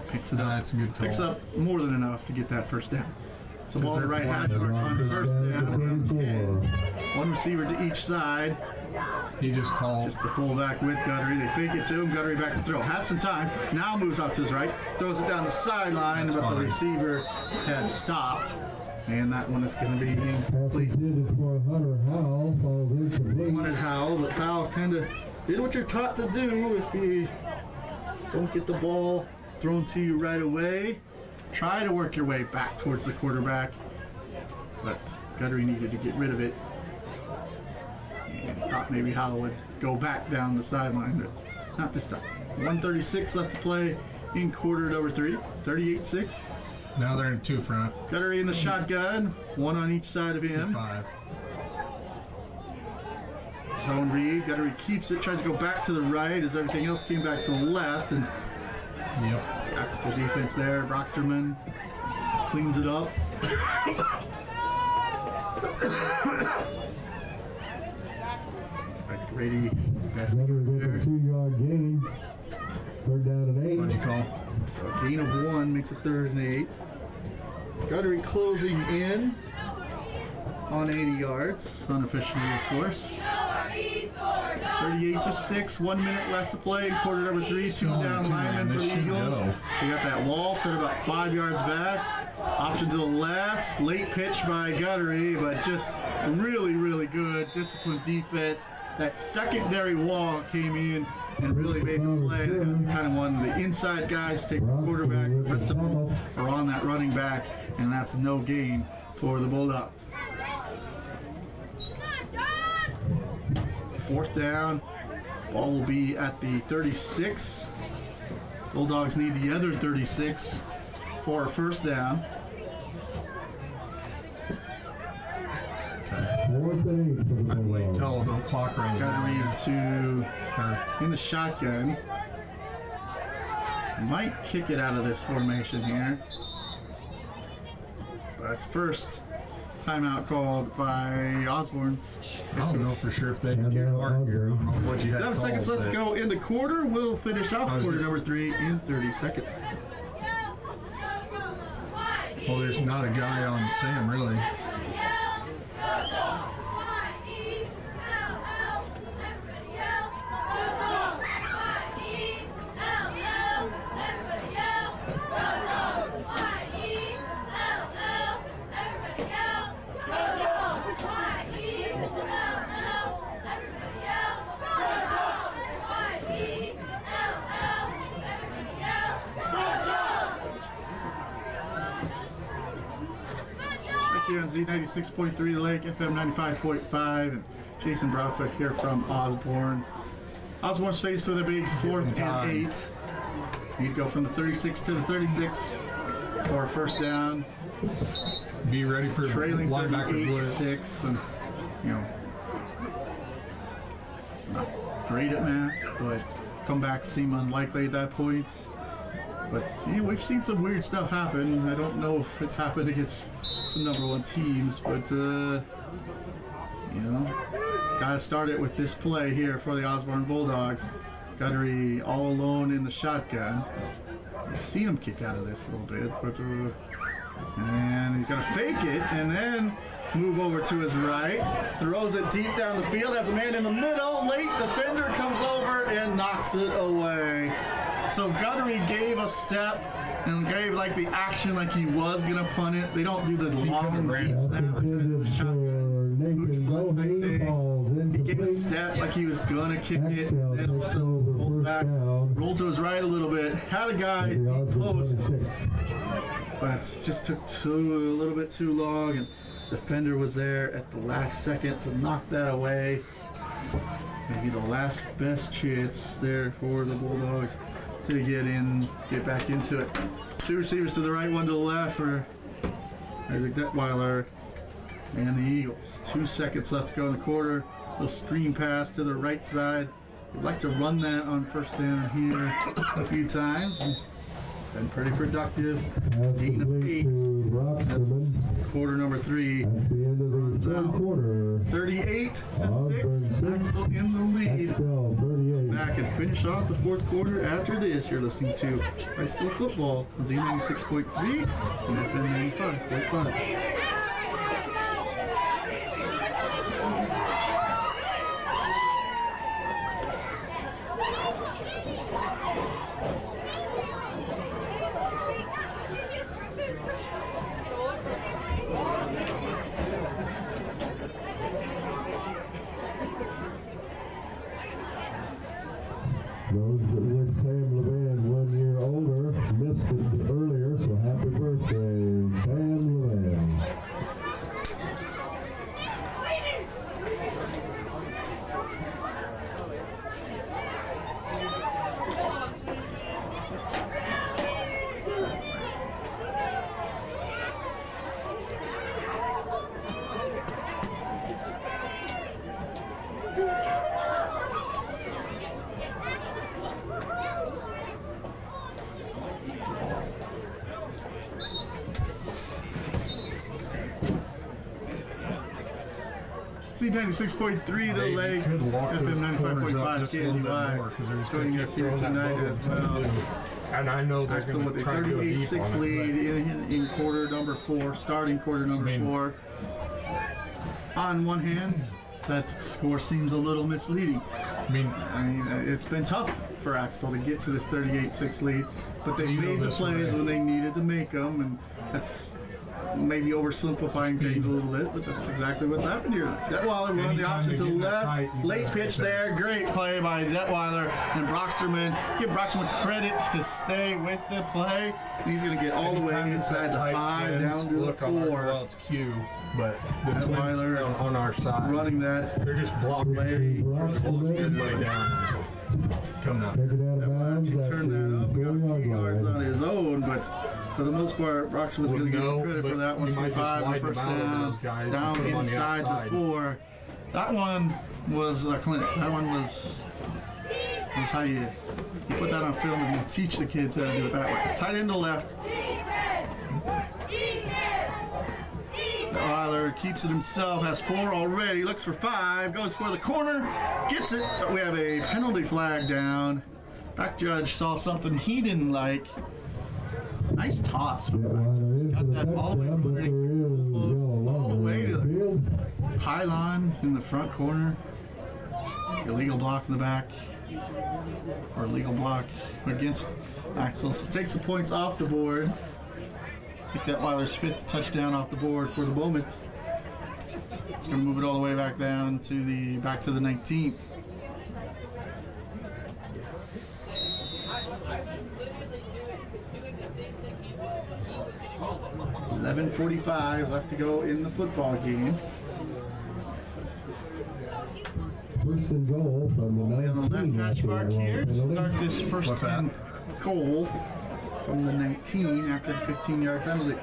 Picks it up. that's a good call. Picks up more than enough to get that first down. So ball to right hash mark on first Down down. to and 34. 10. One receiver to each side. He just called. Just the fullback with Guttery. They fake it to him. Guttery back to throw. Has some time. Now moves out to his right. Throws it down the sideline, but the receiver had stopped. And that one is going to be incomplete. for Hunter Howell, wanted Howell, but Howell kind of did what you're taught to do. If you don't get the ball thrown to you right away, try to work your way back towards the quarterback. But Guttery needed to get rid of it. And thought maybe Howell would go back down the sideline, but not this time. 136 left to play in quarter number three. 38-6. Now they're in two front, Guttery in the shotgun, one on each side of him. five. Zone read. Guttery keeps it, tries to go back to the right as everything else came back to the left, and Yep. that's the defense there. Broxterman cleans it up. To Brady. That's Better with a two-yard gain. Third down and eight. What'd you call? So a gain of one makes it third and eight. Guttery closing in on 80 yards, unofficially, of course. 38 to 6, one minute left to play in quarter number three. Two down two, linemen man. for the Eagles. go. We got that wall set about five yards back. Option to the left. Late pitch by Guttery, but just really, really good disciplined defense. That secondary wall came in and really made the play. Kind of one of the inside guys take the quarterback. The rest of them are on that running back, and that's no gain for the Bulldogs. Fourth down. Ball will be at the 36. Bulldogs need the other 36 for a first down. Fourth and eight for the I'd wait Bulldogs. till the clock runs Got to read to Or- in the shotgun. Might kick it out of this formation here. But first, timeout called by Osborne's. I don't know for sure if they And can now mark here. I don't know what you had 11 seconds called, left to but- go in the quarter. We'll finish off quarter gonna- number three in 30 seconds. Well, there's not a guy on Sam really. On Z96.3 Lake, FM 95.5, and Jason Broadfoot here from Osborne. Osborne's faced with a big fourth and eight. He'd go from the 36 to the 36 for a first down, Be ready for trailing 38 linebacker blitz. 6. And, you know, not great at math, but comebacks seem unlikely at that point. But yeah, we've seen some weird stuff happen. I don't know if it's happened against some number one teams, but uh, you know, gotta start it with this play here for the Osborne Bulldogs. Guttery all alone in the shotgun. I've seen him kick out of this a little bit, but uh, and he's gonna fake it and then move over to his right, throws it deep down the field, has a man in the middle. Late defender comes over and knocks it away. So Guttery gave a step and gave like the action like he was gonna punt it. They don't do the long ran deep snap. intended for Nathan Gohey, falls He gave a incomplete. step like he was gonna kick it, Axtell then all of a takes sudden over pulled back, down. rolled to his right a little bit, had a guy The deep post, but just took too a little bit too long, and defender was there at the last second to knock that away. Maybe the last best chance there for the Bulldogs to get in, get back into it. Two receivers to the right, one to the left for Isaac Detweiler and the Eagles. Two seconds left to go in the quarter. Little screen pass to the right side. We'd like to run that on first down here a few times. Been pretty productive. Of eight. to Broxterman. Quarter number three. That's the end of the third out. quarter. 38 to 6. six. Axtell in the lead. Axtell 38. Back and finish off the fourth quarter after this. You're listening to high school football Z96.3 and FM 95.5. 96.3 the leg, FM 95.5 KNY. Joining us here tonight as well. And I know they're going to try to go deep 6 lead in, in quarter number four, starting quarter number I mean, four. On one hand, that score seems a little misleading. I mean, I mean, it's been tough for Axtell to get to this 38-6 lead, but they made the plays when they needed to make them, and that's maybe oversimplifying things a little bit, but that's exactly what's happened here. Detweiler run the Anytime option to the left, tight, late pitch there, great play by Detweiler and Broxterman. Give Broxterman credit to stay with the play. He's going to get all the way inside the five, down to the look on our, four. well, it's Q, but the twins Weiler on, on our side, Running that they're just blocking play. They're supposed to Broxterman lay down. Come on. Take it out of bounds He turned that up. We got a few yards on his own, but for the most part, Broxton was going to get credit for that one. you 25 on widen first down, those guys and down on the inside the, four. That one was a clinic. That one was. That's how you you put that on film and you teach the kids how to do it that way. Tight end to left. Weiler keeps it himself, has four already, looks for five, goes for the corner, gets it, but we have a penalty flag down. Back judge saw something he didn't like. Nice toss. Detweiler in for the Got that all the way from the- there is yellow all the way to the-. Pylon in the front corner. Illegal block in the back. Or legal block against Axtell. So takes the points off the board. Pick that Weiler's fifth touchdown off the board for the moment. It's gonna move it all the way back down to the back to the 19th. Eleven forty-five left to go in the football game. First and goal from the We have a left 19 hash mark here to start this first and goal from the 19 after the 15 yard penalty.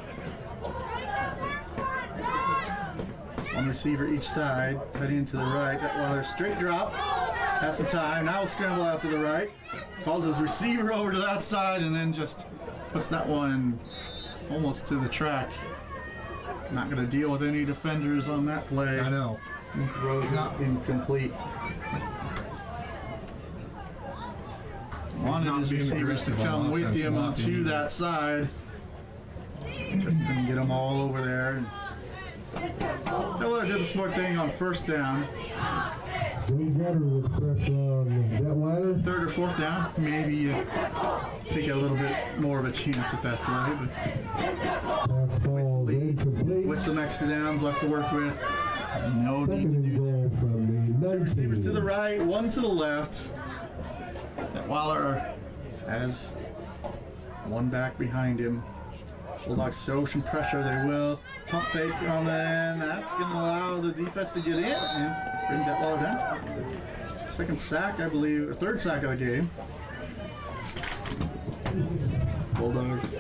One receiver each side, cut into the right. Detweiler straight drop. Has some time. Now we'll scramble out to the right. Calls his receiver over to that side and then just puts that one almost to the track. Not going to deal with any defenders on that play. I know. Throws it incomplete. Wanted Not his receivers to come with him to that side. Just couldn't get them all over there. Miller did the smart thing on first down. Joey Gutter with pressure on Detweiler. Third or fourth down, maybe you take a little bit more of a chance at that play, but with some extra downs left to work with, no need to do goal from the Two receivers to the right, one to the left. Detweiler has one back behind him. Bulldogs show some pressure. They will pump fake on the end. That's going to allow the defense to get in and bring that Waller down. Second sack, I believe, or third sack of the game. Bulldogs.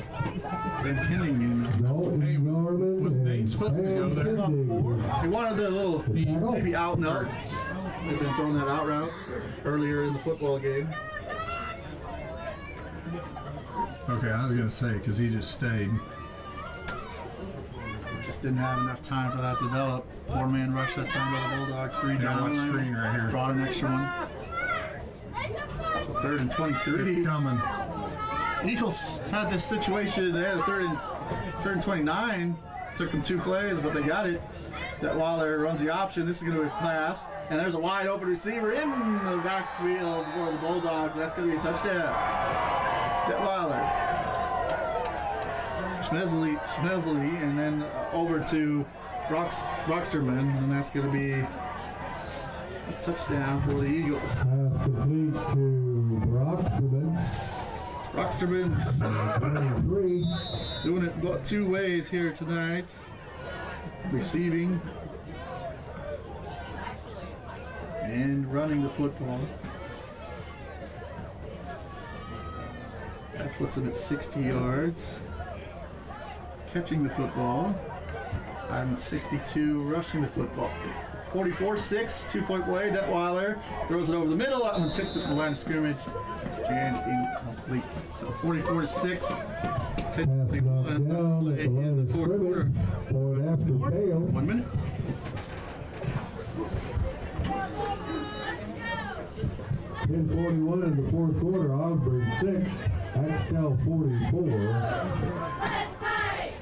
Sam Kenning in. Dalton Hey, was- Norman was Nate and supposed to go there? He wanted the little Tackle. maybe out and out. They've been throwing that out route earlier in the football game. Okay, I was gonna say because he just stayed. Just didn't have enough time for that to develop. Four man rush that time by the Bulldogs. Three Yeah, down. watch screen right here. Brought an extra one. So third and 23. It's coming. Eagles had this situation. They had a third and third and 29. Took them two plays, but they got it. Detweiler runs the option. This is going to be a pass, and there's a wide open receiver in the backfield for the Bulldogs. That's going to be a touchdown. Detweiler. Schmesley, Schmesley, and then uh, over to Brox, Broxterman, and that's going to be a touchdown for the Eagles. Pass complete to Broxterman, Broxterman's 23. doing it two ways here tonight. Receiving and running the football. That puts him at 60 yards. Catching the football. I'm at 62, rushing the football. 44-6, two-point play. Detweiler throws it over the middle. That one tipped at the line of scrimmage and incomplete. So 44 to 6. Pass 10 knocked down at play in the fourth quarter. scrimmage. Point after fail. One minute. Ten forty-one in the fourth quarter, Osborne six, Axtell forty-four. Let's fight!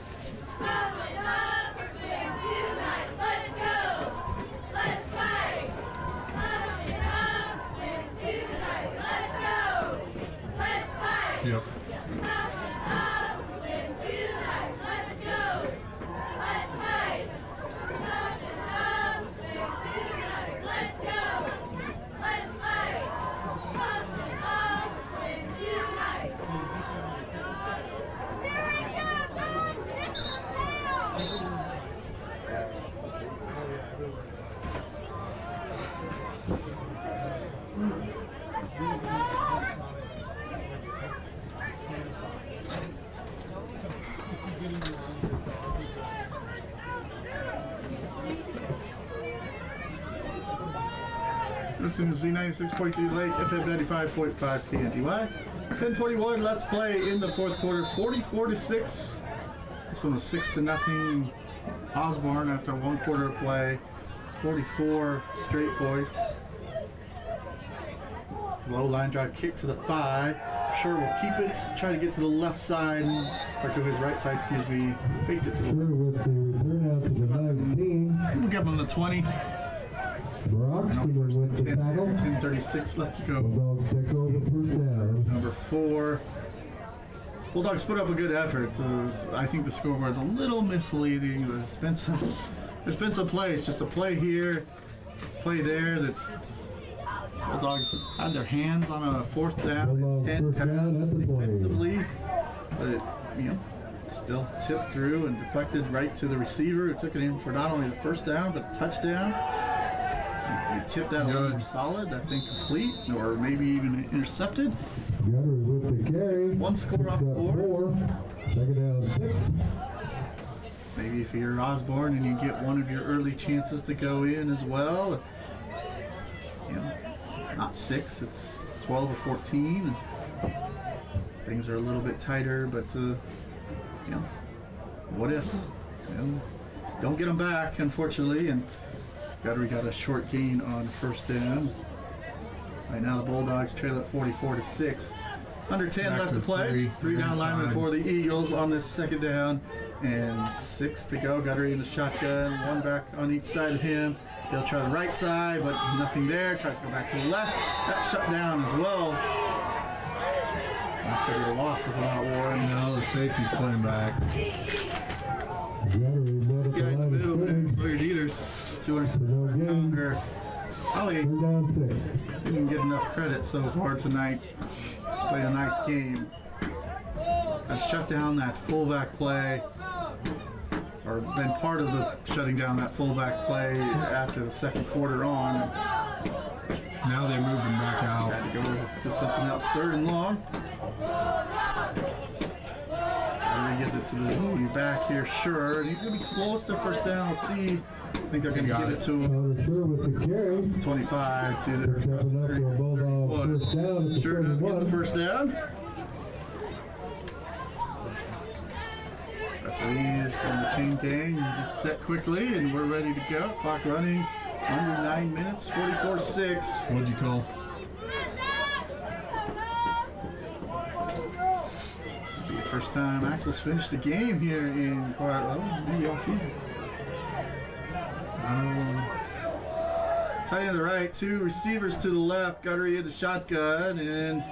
96.3 Lake, FM 95.5 KNTY. 1041, let's play in the fourth quarter, 44 to 6. This one was 6 to nothing. Osborne after one quarter play, 44 straight points. Low line drive kick to the five. Sure will keep it. Try to get to the left side, or to his right side, excuse me. Faked it to the. left. to We'll give him the 20. Broxterman with the 10, tackle. 10:36 left to go. Bulldogs take over first down. Number four. Bulldogs put up a good effort. Uh, I think the scoreboard's a little misleading. There's been some, there's been some plays, just a play here, play there that Bulldogs had their hands on a fourth down, Bulldogs 10 first down pass at the 20. defensively, but it, you know, still tipped through and deflected right to the receiver who took it in for not only the first down but touchdown. You tip that a little more solid. That's incomplete, or maybe even intercepted. Gutter with the carry. One score off Picks the up board. four. Second down six. Maybe if you're Osborne and you get one of your early chances to go in as well. You know, not six, it's 12 or 14. And things are a little bit tighter, but, uh, you know, what ifs? You know, don't get them back, unfortunately. And Guttery got a short gain on first down. Right now, the Bulldogs trail at 44 to 6. Under 10 Back left to to play. three. Three down Inside. linemen for the Eagles on this second down. And six to go. Guttery in the shotgun. One back on each side of him. He'll try the right side, but nothing there. Tries to go back to the left. That's shut down as well. That's going to be a loss if not Warren. Now the safety's playing back. Gutter met at the Yeah, in the line middle of there. scrimmage. Sawyer Dieters, 200 No gain. pounder. Probably Third down six. didn't get enough credit so far tonight. He's played a nice game. Has shut down that fullback play, or been part of the shutting down that fullback play after the second quarter on. Now they moved him back out. Had to go to something else. Third and long. And he gives it to the back here, sure. And he's going to be close to first down. We'll see. I think they're going to give it. it to him. Connor Sure with the carry. 25 to their Stepping up for a Bulldog first down at the Sure does get the first down. Referees on the chain gang get set quickly and we're ready to go. Clock running under nine minutes, 44 to 6. What'd you call? First time Axtell's finished a game here in quite well, maybe all season. Um, tight to the right, two receivers to the left. Guttery in the shotgun and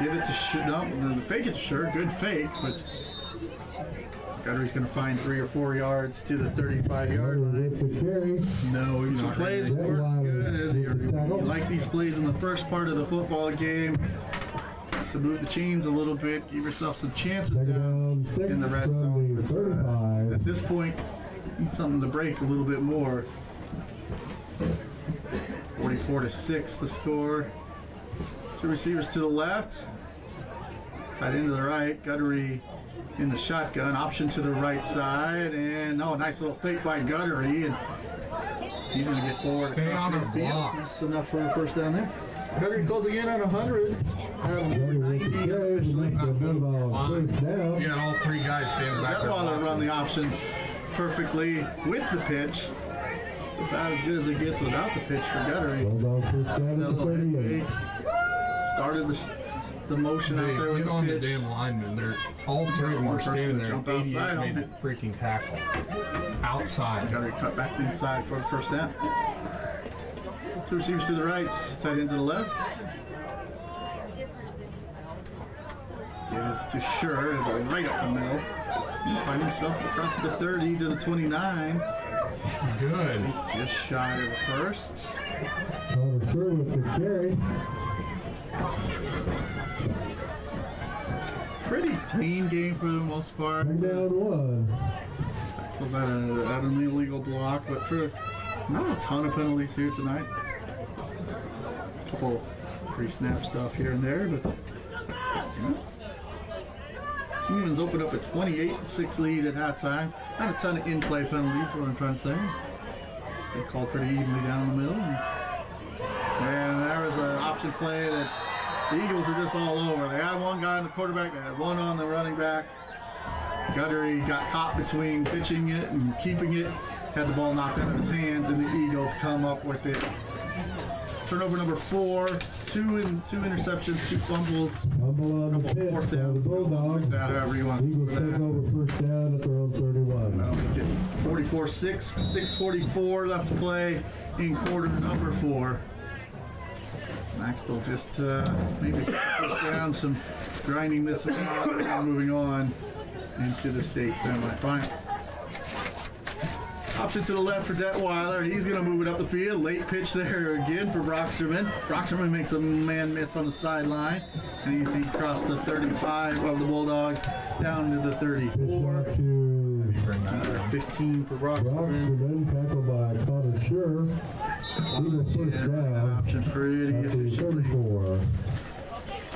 give it to Sh- no, the fake it to Sure. Good fake, but Guttery's going to find three or four yards to the 35 yard line. with the carry. No, he's not plays worked good. You like these plays in the first part of the football game to move the chains a little bit, give yourself some chances down in the red zone. But, uh, At this point, something to break a little bit more. 44 to 6 the score. Two receivers to the left. Tight end to the right. Guttery in the shotgun. Option to the right side. And oh, nice little fake by Guttery. And he's going to get forward. Stay on the her block. That's enough for a first down there. Guttery closing in on 100. Having Guttery with 90 the carry, officially. makes a move first down. You got all three guys standing back there. Detweiler run watching. the option perfectly with the pitch. It's about as good as it gets without the pitch for Guttery. Bulldog first down That at the little 38. fake. Started the, the motion out there Dave, with get on the the damn lineman. They're all three of them One are person standing to there. jump 88 outside on made it. the freaking tackle. Outside. Guttery cut back inside for the first down. Two receivers to the right, tight end to the left. It is to Sure, right up the middle. Find himself across the 30 to the 29. Good. Just shy of the first. Connor Sure with the carry. Pretty clean game for the most part. Bring down one. Axtell's at, a, at an illegal block, but for not a ton of penalties here tonight. A couple pre-snap stuff here and there, but yeah. Humans opened up a 28-6 lead at halftime. Not a ton of in-play penalties, what I'm trying to say. They called pretty evenly down the middle. And, and there was an option play that the Eagles are just all over. They had one guy on the quarterback, they had one on the running back. Guttery got caught between pitching it and keeping it, had the ball knocked out of his hands, and the Eagles come up with it. Turnover number four, two in, two interceptions, two fumbles, Fumble on the fourth the downs. Bulldogs. That however you want Eagles take over first down at their own 31. That'll make it 44-6, 6:44 left to play in quarter number four. Maxwell just uh, maybe push down some grinding this one and moving on into the state semifinals. Option to the left for Detweiler. He's going to move it up the field. Late pitch there again for Broxterman. Broxterman makes a man miss on the sideline. And he's he crossed the 35 of the Bulldogs down to the 34. to 15 for Brocksterman. Broxterman, tackled by Connor Sure. First Yeah, down option pretty the 34.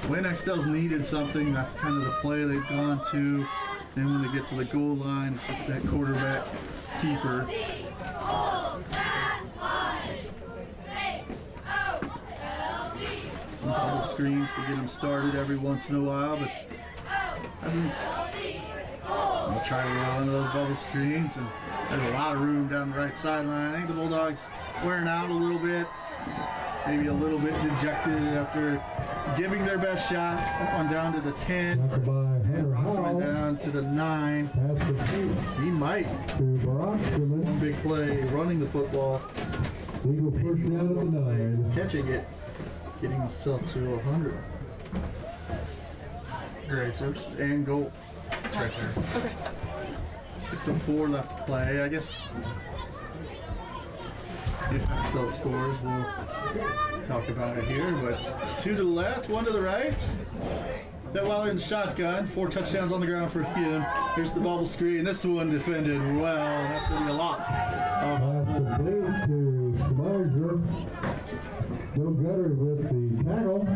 When Axtell's needed something, that's kind of the play they've gone to. Then when they get to the goal line, it's just that quarterback keeper. Some double screens to get him started every once in a while, but hasn't. I'll try to get one of those bubble screens, and there's a lot of room down the right sideline. I think the Bulldogs wearing out a little bit, maybe a little bit dejected after giving their best shot. That one down to the 10, Tackled by Hunter Rossman Howell. down to the 9. He might. to Broxterman. Big play running the football, Eagle first down at the 9. catching it, getting himself to 100. Great. First and goal. It's right there. Okay. 6.04 left to play. I guess if Axtell scores, we'll talk about it here. But two to the left, one to the right. That Detweiler in the shotgun. Four touchdowns on the ground for him. Here's the bubble screen. This one defended well. That's going to be a loss. Um, to Schmeiser. Joe Gutter with the tackle.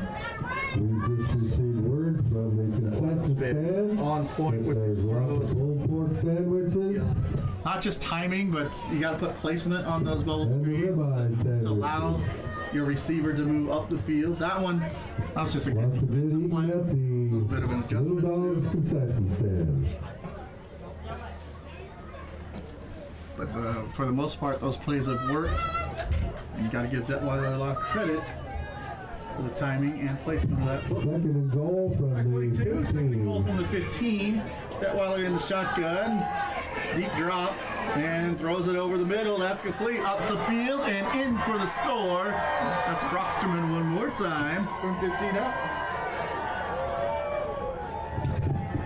We just received word from the concession stand. on point with lots throws. pulled pork sandwiches Not just timing, but you got to put placement on those bubble screens to allow your receiver to move up the field. That one, that was just a good Lots of good defensive eating bit of an the adjustment, Little Dogs too. concession stand. But uh, for the most part, those plays have worked. And you got to give Detweiler a lot of credit for the timing and placement of that football. Second and goal from the 42, second goal 15. from the 15. Detweiler in the shotgun. Deep drop and throws it over the middle. That's complete. Up the field and in for the score. That's Broxterman one more time from 15 up.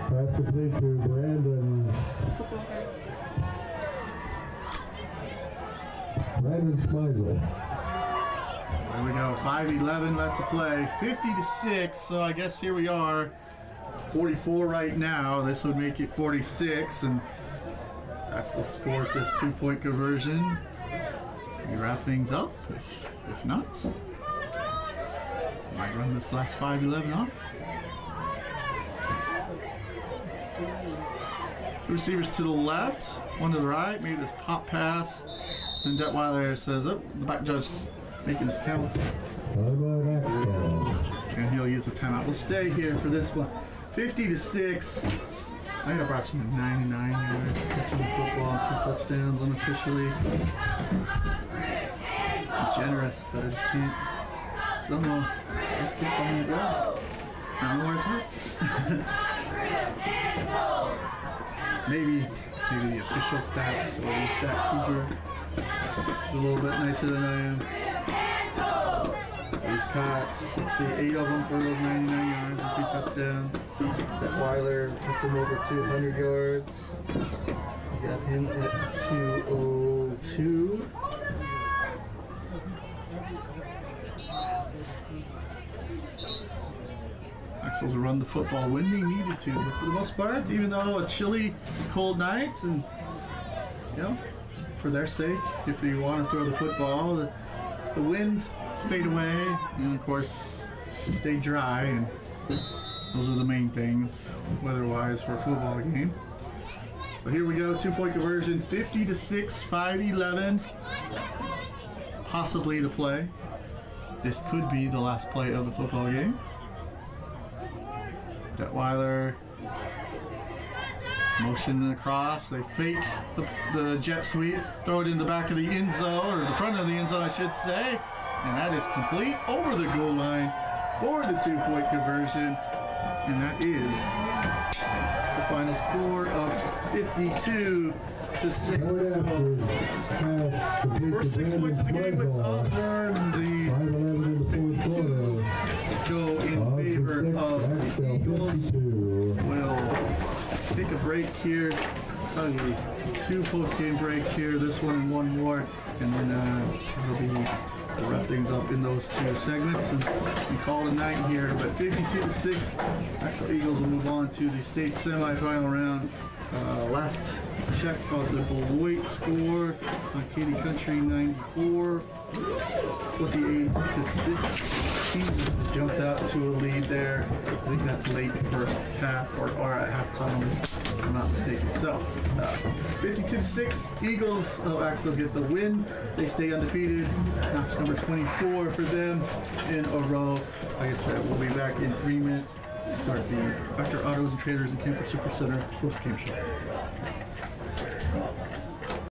Pass complete to Brandon. Brandon Schmeisel. There we go. 5-11 left to play. 50 to 6. So I guess here we are. 44 right now. This would make it 46, and that's the scores. This two-point conversion. We wrap things up. If, if not, might run this last 5-11 off. Two receivers to the left, one to the right. Maybe this pop pass. Then Detweiler says, "Oh, the back judge making his count." And he'll use a timeout. We'll stay here for this one. 50 to 6. I got I some 99 yards catching the football, two touchdowns unofficially. Generous, but I just can't. Somehow, just keep on the ground. I don't know where it's at. maybe, maybe the official stats or the stat keeper is a little bit nicer than I am. He's caught, let's see, eight of them for those 99 yards and two touchdowns. Detweiler puts him over 200 yards. We got him at 202. Axtell's run the football when they needed to, but for the most part, even though a chilly, cold night, and you know, for their sake, if you want to throw the football, the, the wind stayed away, and of course, stayed dry, and those are the main things weather-wise for a football game. But here we go, two-point conversion, 50 to 6, 5-11, possibly to play. This could be the last play of the football game. Detweiler motion across. They fake the, the jet sweep, throw it in the back of the end zone, or the front of the end zone, I should say. And that is complete over the goal line for the two point conversion. And that is the final score of 52 to 6. So, after pass complete first six points of the game with Osborne. The 5-11 in the fourth quarter. go in favor of the Eagles. We'll take a break here. Probably two post-game breaks here, this one and one more, and then uh, we'll be we'll wrap things up in those two segments and, and call it a night here. But 52 to six, Axtell Eagles will move on to the state semifinal round. Uh, last check of the Beloit score on Country 94. 28 to 6. Team jumped out to a lead there. I think that's late first half or, or at halftime, if I'm not mistaken. So, uh, 52 to 6. Eagles Oh, Axtell get the win. They stay undefeated. Notch number 24 for them in a row. Like I said, we'll be back in three minutes start the Vector Autos and Traders and Camper Super Center post game show.